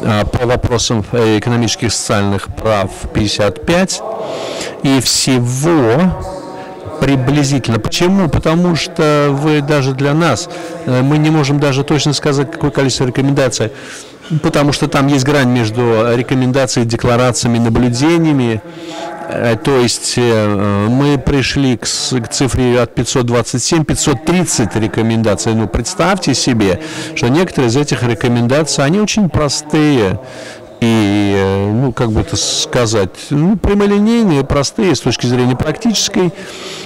а, по вопросам э, экономических и социальных прав 55 и всего приблизительно. Почему? Потому что вы даже для нас, мы не можем даже точно сказать, какое количество рекомендаций, потому что там есть грань между рекомендациями, декларациями, наблюдениями, Э, то есть э, мы пришли к, к цифре от 527, 530 рекомендаций. Ну, представьте себе, что некоторые из этих рекомендаций, они очень простые и, э, ну, как бы это сказать, ну, прямолинейные, простые с точки зрения практической,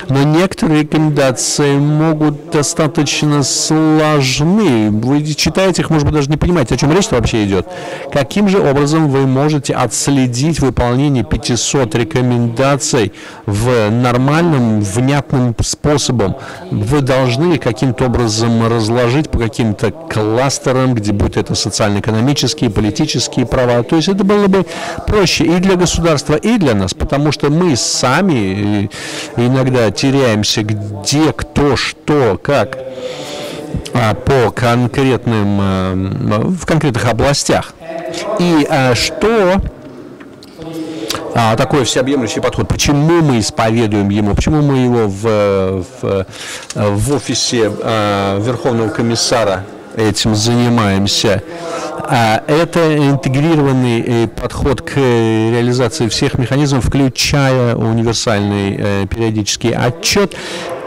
но некоторые рекомендации могут достаточно сложны. Вы читаете их, может быть, даже не понимаете, о чем речь вообще идет. Каким же образом вы можете отследить выполнение 500 рекомендаций в нормальном, внятным способом? Вы должны каким-то образом разложить по каким-то кластерам, где будет это социально-экономические, политические права, то есть это было бы проще и для государства, и для нас, потому что мы сами иногда теряемся, где, кто, что, как а, по конкретным, а, в конкретных областях. И а, что а, такой всеобъемлющий подход. Почему мы исповедуем ему? Почему мы его в, в, в офисе а, Верховного комиссара этим занимаемся. А это интегрированный э, подход к реализации всех механизмов, включая универсальный э, периодический отчет.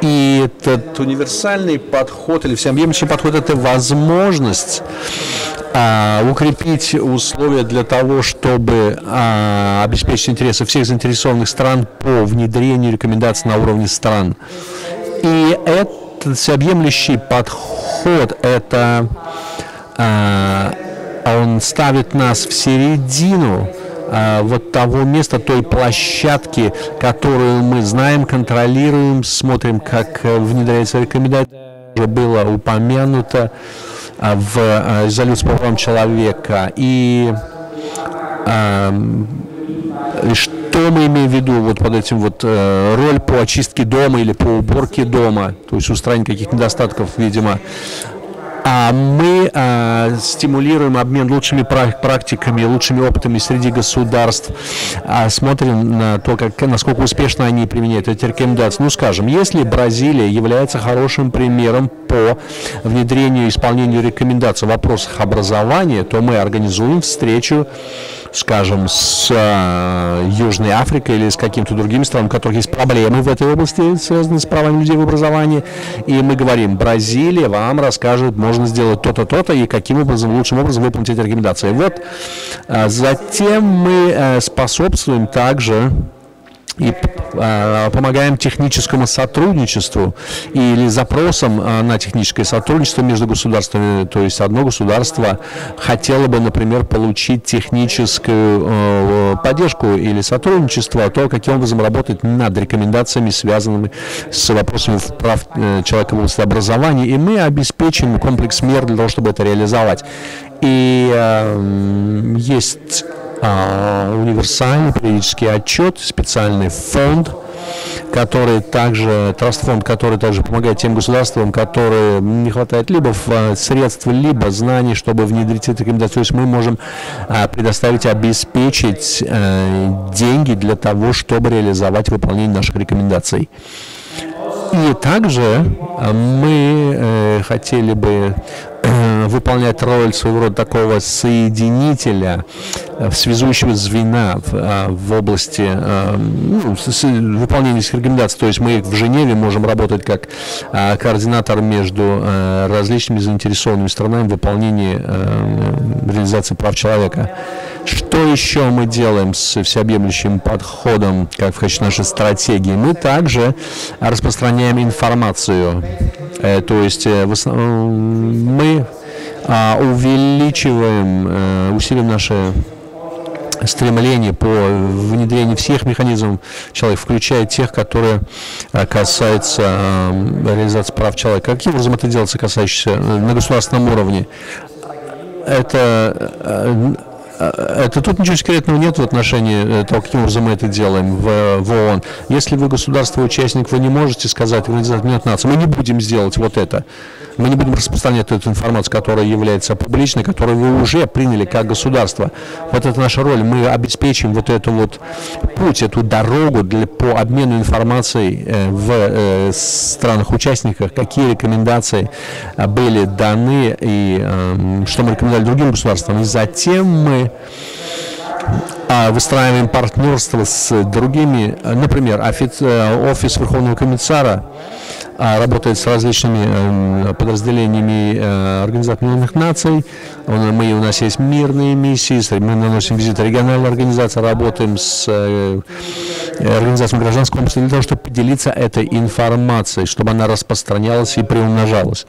И этот универсальный подход или всеобъемлющий подход – это возможность а, укрепить условия для того, чтобы а, обеспечить интересы всех заинтересованных стран по внедрению рекомендаций на уровне стран. И это всеобъемлющий подход – это а, он ставит нас в середину а, вот того места, той площадки, которую мы знаем, контролируем, смотрим, как э, внедряется рекомендация. Было упомянуто а, в а, резолюции по правам человека. И что мы имеем в виду вот под этим вот э, роль по очистке дома или по уборке дома, то есть устранение каких недостатков, видимо, мы а, стимулируем обмен лучшими практиками, лучшими опытами среди государств, а, смотрим на то, как, насколько успешно они применяют эти рекомендации. Ну, скажем, если Бразилия является хорошим примером по внедрению и исполнению рекомендаций в вопросах образования, то мы организуем встречу скажем, с э, Южной Африкой или с каким-то другим странами, у которых есть проблемы в этой области, связанные с правами людей в образовании. И мы говорим, Бразилия вам расскажет, можно сделать то-то, то-то, и каким образом, лучшим образом выполнить эти рекомендации. Вот э, затем мы э, способствуем также и э, помогаем техническому сотрудничеству или запросам э, на техническое сотрудничество между государствами. То есть одно государство хотело бы, например, получить техническую э, поддержку или сотрудничество, то, каким образом работать над рекомендациями, связанными с вопросами прав человека в области образования. И мы обеспечим комплекс мер для того, чтобы это реализовать. И э, есть а, универсальный периодический отчет, специальный фонд, который также, траст фонд, который также помогает тем государствам, которые не хватает либо а, средств, либо знаний, чтобы внедрить эти рекомендации. То есть мы можем а, предоставить, обеспечить а, деньги для того, чтобы реализовать выполнение наших рекомендаций. И также мы э, хотели бы Э, выполнять роль своего рода такого соединителя, э, связующего звена в, э, в области ну, выполнения этих рекомендаций. То есть мы в Женеве можем работать как координатор между различными заинтересованными сторонами в выполнении реализации прав человека. Что еще мы делаем с всеобъемлющим подходом, как в качестве нашей стратегии? Мы также распространяем информацию. То есть мы а, увеличиваем, э, усилим наше стремление по внедрению всех механизмов человека, включая тех, которые э, касаются э, реализации прав человека. Каким образом это делается, касающееся на государственном уровне? Это это тут ничего секретного нет в отношении того, каким образом мы это делаем в, в ООН. Если вы государство-участник, вы не можете сказать Организация Наций, мы не будем сделать вот это. Мы не будем распространять эту информацию, которая является публичной, которую вы уже приняли как государство. Вот это наша роль. Мы обеспечим вот эту вот путь, эту дорогу для, по обмену информацией э, в э, странах-участниках, какие рекомендации э, были даны и э, что мы рекомендовали другим государствам. И затем мы выстраиваем партнерство с другими, например, офис, Верховного комиссара работает с различными э, подразделениями э, Организации Объединенных Наций. Мы, у нас есть мирные миссии, мы наносим визиты региональной организации, работаем с э, организациями гражданского общества для того, чтобы поделиться этой информацией, чтобы она распространялась и приумножалась.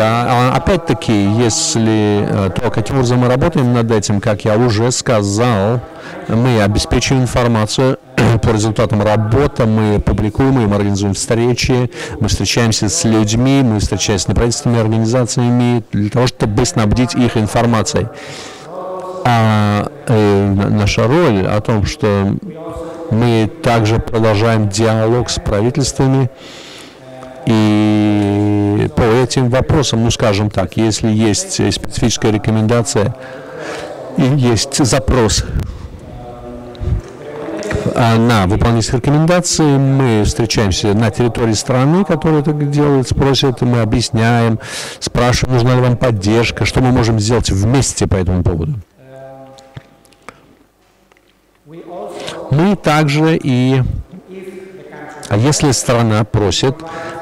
А, а, опять-таки, если то, каким образом мы работаем над этим, как я уже сказал, мы обеспечиваем информацию по результатам работы, мы публикуем, мы организуем встречи, мы встречаемся с людьми, мы встречаемся с неправительственными организациями для того, чтобы снабдить их информацией. А э, наша роль о том, что мы также продолжаем диалог с правительствами, и по этим вопросам, ну скажем так, если есть специфическая рекомендация и есть запрос а на выполнение рекомендаций. Мы встречаемся на территории страны, которая это делает, спросят, мы объясняем, спрашиваем, нужна ли вам поддержка, что мы можем сделать вместе по этому поводу. Мы также и а если страна просит,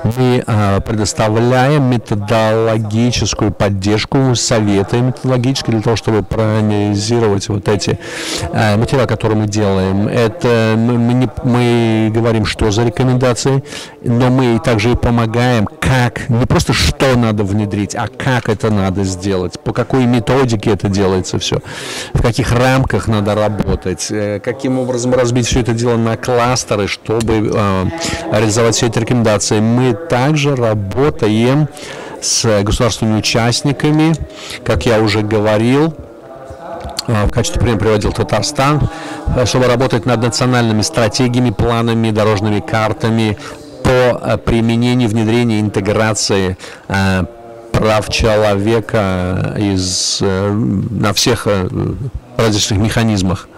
мы а, предоставляем методологическую поддержку, советы методологические для того, чтобы проанализировать вот эти а, материалы, которые мы делаем. Это мы, не, мы говорим, что за рекомендации, но мы также и помогаем, как, не просто что надо внедрить, а как это надо сделать, по какой методике это делается все, в каких рамках надо работать, э, каким образом разбить все это дело на кластеры, чтобы э, реализовать все эти рекомендации. Мы также работаем с государственными участниками, как я уже говорил, в качестве примера приводил Татарстан, чтобы работать над национальными стратегиями, планами, дорожными картами по э, применению, внедрению, интеграции э, прав человека из, э, на всех различных механизмах.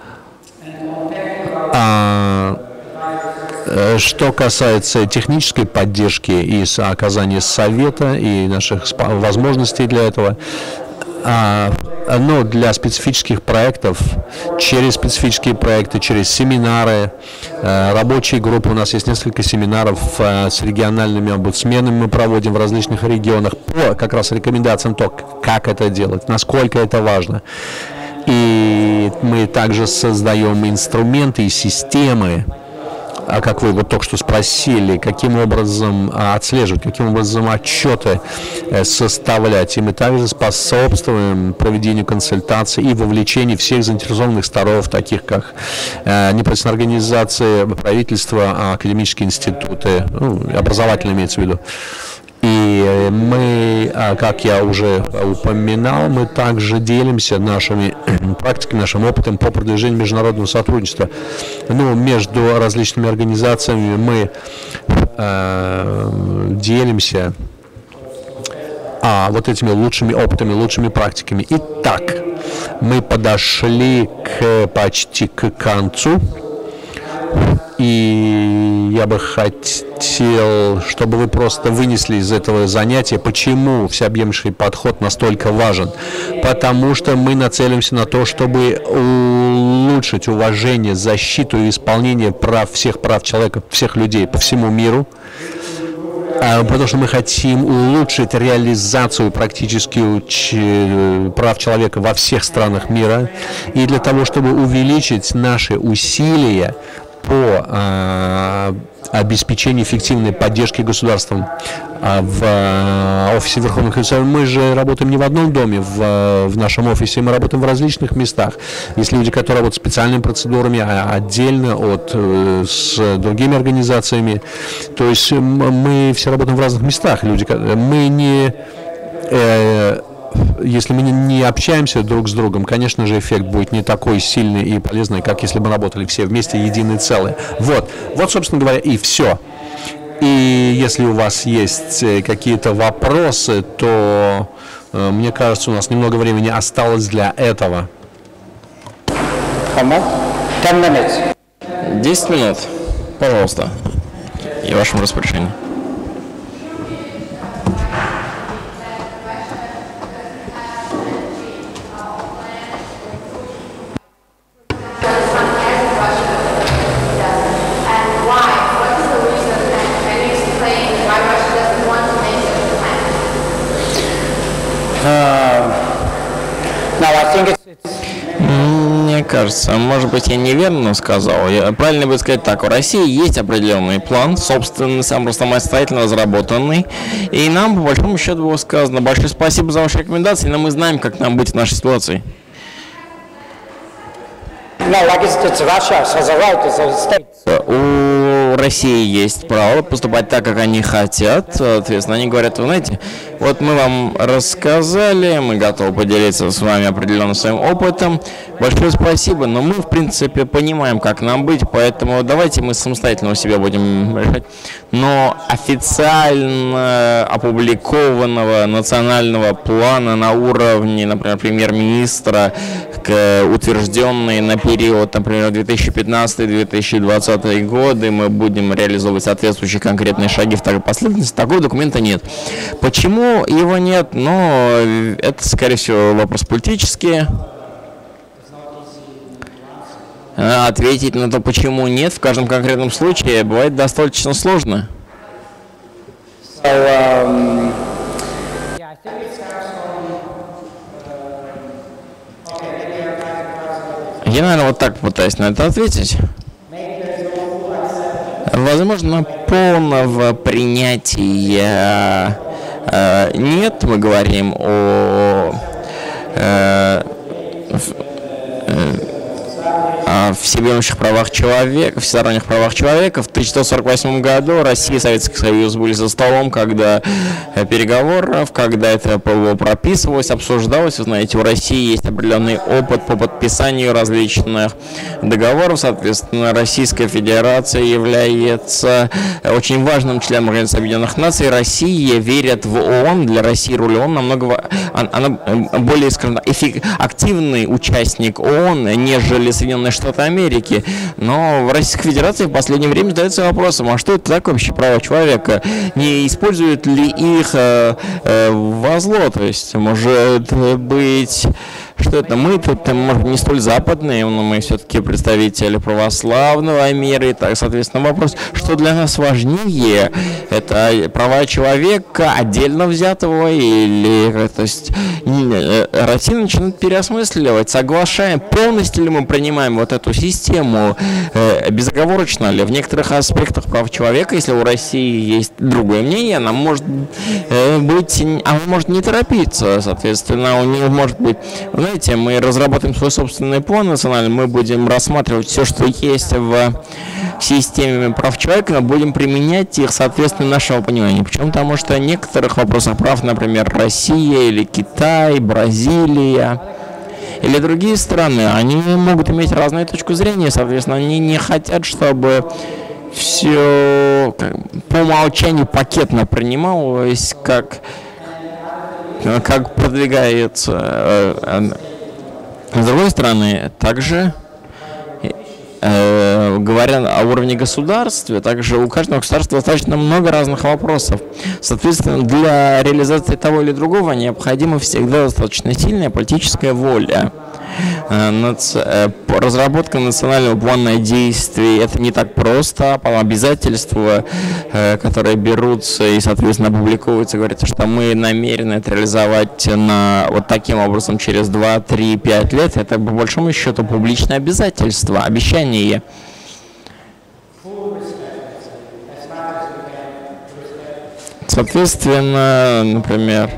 А, что касается технической поддержки и оказания совета и наших возможностей для этого, а, но для специфических проектов, через специфические проекты, через семинары, э, рабочие группы. У нас есть несколько семинаров э, с региональными омбудсменами мы проводим в различных регионах по как раз рекомендациям то, как это делать, насколько это важно. И мы также создаем инструменты и системы, как вы вот только что спросили, каким образом а, отслеживать, каким образом отчеты э, составлять. И мы также способствуем проведению консультаций и вовлечению всех заинтересованных сторон, таких как э, непосредственно организации правительства, а академические институты, ну, образовательные имеется в виду. И мы, а, как я уже упоминал, мы также делимся нашими практиками, нашим опытом по продвижению международного сотрудничества. Ну, между различными организациями мы э, делимся а, вот этими лучшими опытами, лучшими практиками. Итак, мы подошли к, почти к концу. И я бы хотел, чтобы вы просто вынесли из этого занятия, почему всеобъемлющий подход настолько важен. Потому что мы нацелимся на то, чтобы улучшить уважение, защиту и исполнение прав, всех прав человека, всех людей по всему миру а, потому что мы хотим улучшить реализацию практически прав человека во всех странах мира. И для того, чтобы увеличить наши усилия по э, обеспечению эффективной поддержки государством а в э, офисе Верховных комиссаров. Мы же работаем не в одном доме, в, в нашем офисе, мы работаем в различных местах. Есть люди, которые работают специальными процедурами, а отдельно от, э, с другими организациями. То есть мы все работаем в разных местах. Люди, мы не если мы не общаемся друг с другом, конечно же, эффект будет не такой сильный и полезный, как если бы работали все вместе, единое целое. Вот, вот, собственно говоря, и все. И если у вас есть э, какие-то вопросы, то э, мне кажется, у нас немного времени осталось для этого. Десять минут, пожалуйста, и в вашем распоряжении. Кажется, может быть, я неверно сказал. Я, правильно бы сказать так. У России есть определенный план, собственный, сам самостоятельно разработанный. И нам, по большому счету, было сказано, большое спасибо за ваши рекомендации, но мы знаем, как нам быть в нашей ситуации. У России есть право поступать так, как они хотят. Соответственно, они говорят, вы знаете, вот мы вам рассказали, мы готовы поделиться с вами определенным своим опытом. Большое спасибо, но мы, в принципе, понимаем, как нам быть, поэтому давайте мы самостоятельно у себя будем решать. Но официально опубликованного национального плана на уровне, например, премьер-министра, утвержденный на период, например, 2015-2020 годы, мы будем реализовывать соответствующие конкретные шаги в такой последовательности, такого документа нет. Почему его нет? Ну, это, скорее всего, вопрос политический. А ответить на то, почему нет, в каждом конкретном случае бывает достаточно сложно. So, um... Я, наверное, вот так пытаюсь на это ответить. Возможно, полного принятия э, нет. Мы говорим о э, о всеобъемлющих правах человека, всесторонних правах человека. В 1948 году Россия и Советский Союз были за столом, когда э, переговоров, когда это прописывалось, обсуждалось. Вы знаете, у России есть определенный опыт по подписанию различных договоров. Соответственно, Российская Федерация является очень важным членом Организации Объединенных Наций. Россия верит в ООН. Для России роль ООН намного она более, скажем активный участник ООН, нежели Соединенные Штаты Америки. Но в Российской Федерации в последнее время задается вопросом, а что это такое вообще право человека? Не используют ли их э, э, во зло? То есть, может быть что это мы тут, может, не столь западные, но мы все-таки представители православного мира, и так, соответственно, вопрос, что для нас важнее, это права человека отдельно взятого или, то есть, э, Россия начинает переосмысливать, соглашаем, полностью ли мы принимаем вот эту систему, э, безоговорочно ли? В некоторых аспектах прав человека, если у России есть другое мнение, она может э, быть, она может не торопиться, соответственно, у нее может быть знаете, мы разработаем свой собственный план национальный, мы будем рассматривать все, что есть в системе прав человека, но будем применять их соответственно нашего понимания. Почему? Потому что некоторых вопросах прав, например, Россия или Китай, Бразилия, или другие страны, они могут иметь разную точку зрения, соответственно, они не хотят, чтобы все по умолчанию пакетно принималось как как продвигается. Э, с другой стороны, также э, говоря о уровне государства, также у каждого государства достаточно много разных вопросов. Соответственно, для реализации того или другого необходима всегда достаточно сильная политическая воля. Э, э, разработка национального плана действий это не так просто, по обязательства, э, которые берутся и, соответственно, публикуются, говорится, что мы намерены это реализовать на вот таким образом через 2, 3, 5 лет, это по большому счету публичное обязательство, обещание. Соответственно, например,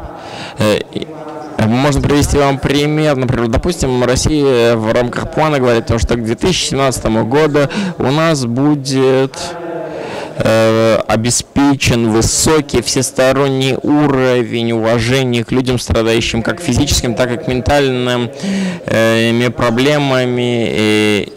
можно привести вам пример. Например, допустим, Россия в рамках плана говорит, что к 2017 году у нас будет э, обеспечен высокий всесторонний уровень уважения к людям, страдающим как физическим, так и ментальными э, проблемами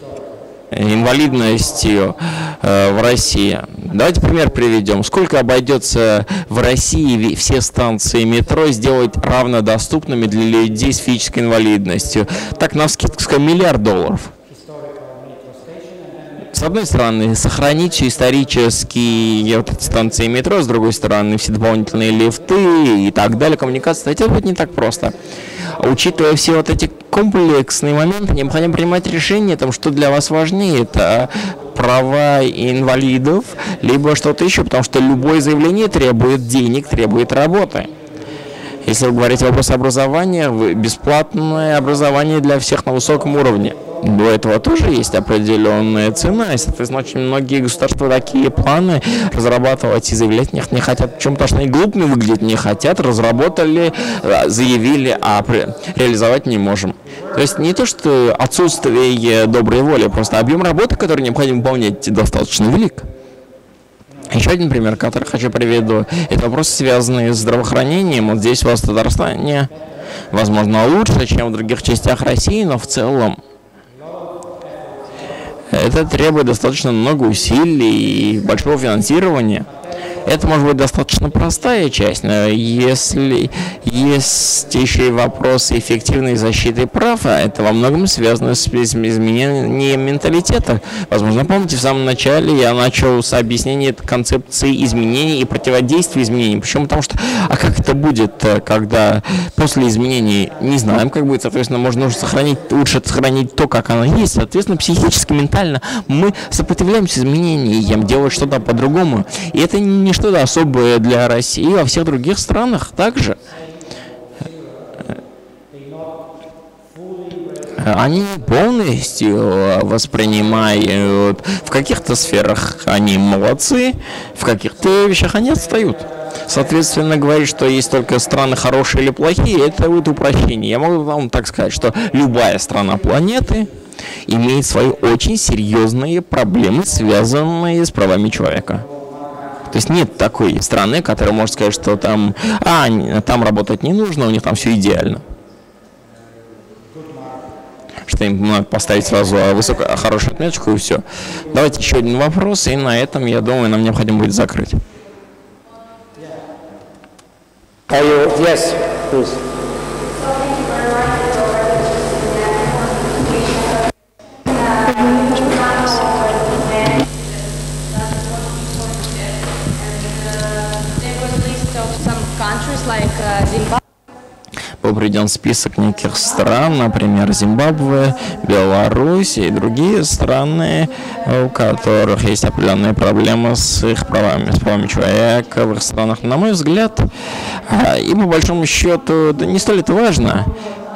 инвалидностью э, в России. Давайте пример приведем. Сколько обойдется в России все станции метро сделать равнодоступными для людей с физической инвалидностью? Так, на скидку скажем, миллиард долларов. С одной стороны, сохранить исторические станции метро, с другой стороны, все дополнительные лифты и так далее, коммуникации. Это будет не так просто. Учитывая все вот эти комплексные моменты, необходимо принимать решение, там, что для вас важнее. Это права инвалидов, либо что-то еще, потому что любое заявление требует денег, требует работы. Если вы говорите вопрос образования, бесплатное образование для всех на высоком уровне – до этого тоже есть определенная цена, и, соответственно, очень многие государства такие планы разрабатывать и заявлять не, не хотят, чем то что они глупыми выглядеть не хотят, разработали, э, заявили, а реализовать не можем. То есть не то, что отсутствие доброй воли, просто объем работы, который необходимо выполнять, достаточно велик. Еще один пример, который хочу приведу, это вопросы, связанные с здравоохранением. Вот здесь у вас в Татарстане, возможно, лучше, чем в других частях России, но в целом это требует достаточно много усилий и большого финансирования. Это может быть достаточно простая часть, но если есть еще и вопросы эффективной защиты прав, а это во многом связано с изменением менталитета. Возможно, помните, в самом начале я начал с объяснения концепции изменений и противодействия изменений. Почему? Потому что, а как это будет, э, когда после изменений не знаем, как будет, соответственно, можно сохранить, лучше сохранить то, как оно есть. Соответственно, психически, ментально мы сопротивляемся изменениям, делать что-то по-другому. И это не не что-то особое для России, во всех других странах также. они полностью воспринимают в каких-то сферах они молодцы, в каких-то вещах они отстают. Соответственно, говорить, что есть только страны хорошие или плохие, это будет упрощение. Я могу вам так сказать, что любая страна планеты имеет свои очень серьезные проблемы, связанные с правами человека. То есть нет такой страны, которая может сказать, что там, а, там работать не нужно, у них там все идеально. Что им надо поставить сразу высокую, хорошую отметочку и все. Давайте еще один вопрос, и на этом, я думаю, нам необходимо будет закрыть. Are you, yes, please. был приведен список неких стран, например, Зимбабве, Беларусь и другие страны, у которых есть определенные проблемы с их правами, с правами человека в их странах. На мой взгляд, а, и по большому счету, да не столь это важно,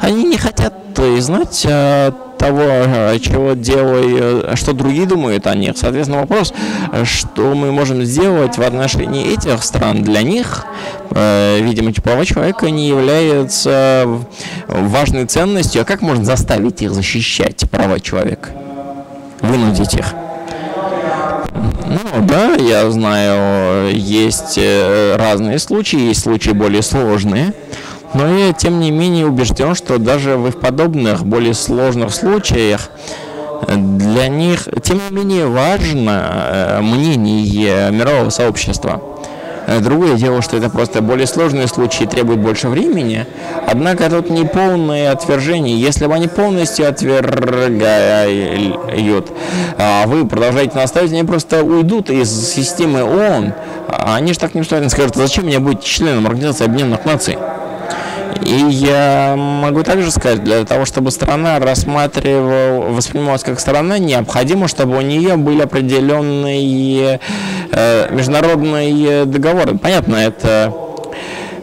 они не хотят знать а, того, э, чего делают, э, что другие думают о них. Соответственно, вопрос, что мы можем сделать в отношении этих стран для них, э, видимо, права человека не являются важной ценностью. А как можно заставить их защищать права человека? Вынудить их? Ну да, я знаю, есть разные случаи, есть случаи более сложные. Но я, тем не менее, убежден, что даже в подобных, более сложных случаях для них, тем не менее, важно э, мнение мирового сообщества. Э, другое дело, что это просто более сложные случаи, требуют больше времени. Однако тут не полное отвержение. Если бы они полностью отвергают, а вы продолжаете настаивать, они просто уйдут из системы ООН. Они же так не устроены, скажут, зачем мне быть членом Организации Объединенных Наций? И я могу также сказать, для того, чтобы страна рассматривала, воспринималась как страна, необходимо, чтобы у нее были определенные э, международные договоры. Понятно, это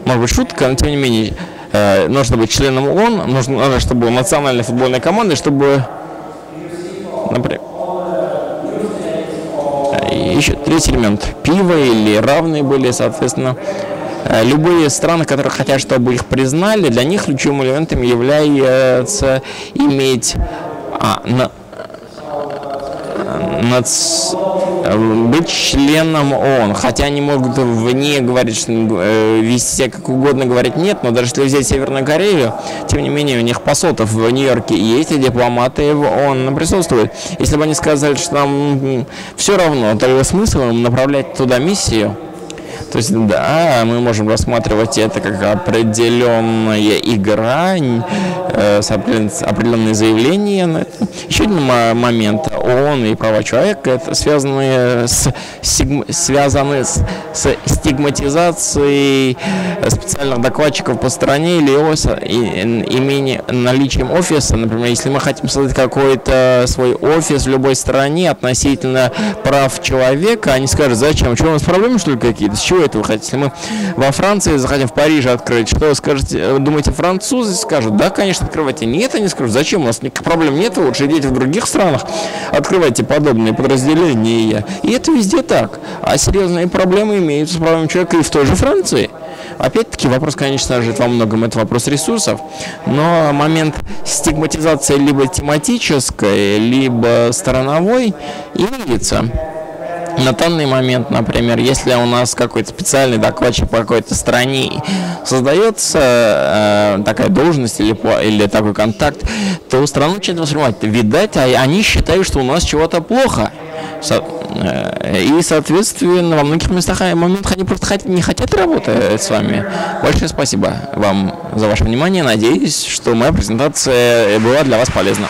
может быть шутка, но тем не менее э, нужно быть членом ООН, нужно, чтобы была национальная футбольная команда, чтобы, например, еще третий элемент. Пиво или равные были, соответственно, Э, любые страны, которые хотят, чтобы их признали, для них ключевым элементом является иметь а, на, над, быть членом ООН. Хотя они могут вне говорить, э, вести себя как угодно, говорить нет, но даже если взять Северную Корею, тем не менее у них посолтов в Нью-Йорке есть, и дипломаты в ООН присутствуют. Если бы они сказали, что нам все равно, тогда смысл направлять туда миссию, то есть, да, мы можем рассматривать это как определенная игра, э, определенные заявления. Еще один момент. ООН и права человека это связаны с, связаны с, с стигматизацией специальных докладчиков по стране или и, имени, наличием офиса. Например, если мы хотим создать какой-то свой офис в любой стране относительно прав человека, они скажут, зачем? Что у нас проблемы, что ли, какие-то? С чего это вы хотите? Если мы во Франции захотим в Париже открыть, что вы скажете? Э, думаете, французы скажут? Да, конечно, открывайте. Нет, они скажут, зачем? У нас никаких проблем нет, лучше идите в других странах, открывайте подобные подразделения. И это везде так. А серьезные проблемы имеются с правами человека и в той же Франции. Опять-таки вопрос, конечно же, во многом это вопрос ресурсов, но момент стигматизации либо тематической, либо стороновой имеется на данный момент, например, если у нас какой-то специальный докладчик по какой-то стране создается э, такая должность или, или такой контакт, то страну начинает воспринимать. Видать, а они считают, что у нас чего-то плохо. Со, э, и, соответственно, во многих местах э, моментах они просто хот, не хотят работать с вами. Большое спасибо вам за ваше внимание. Надеюсь, что моя презентация была для вас полезна.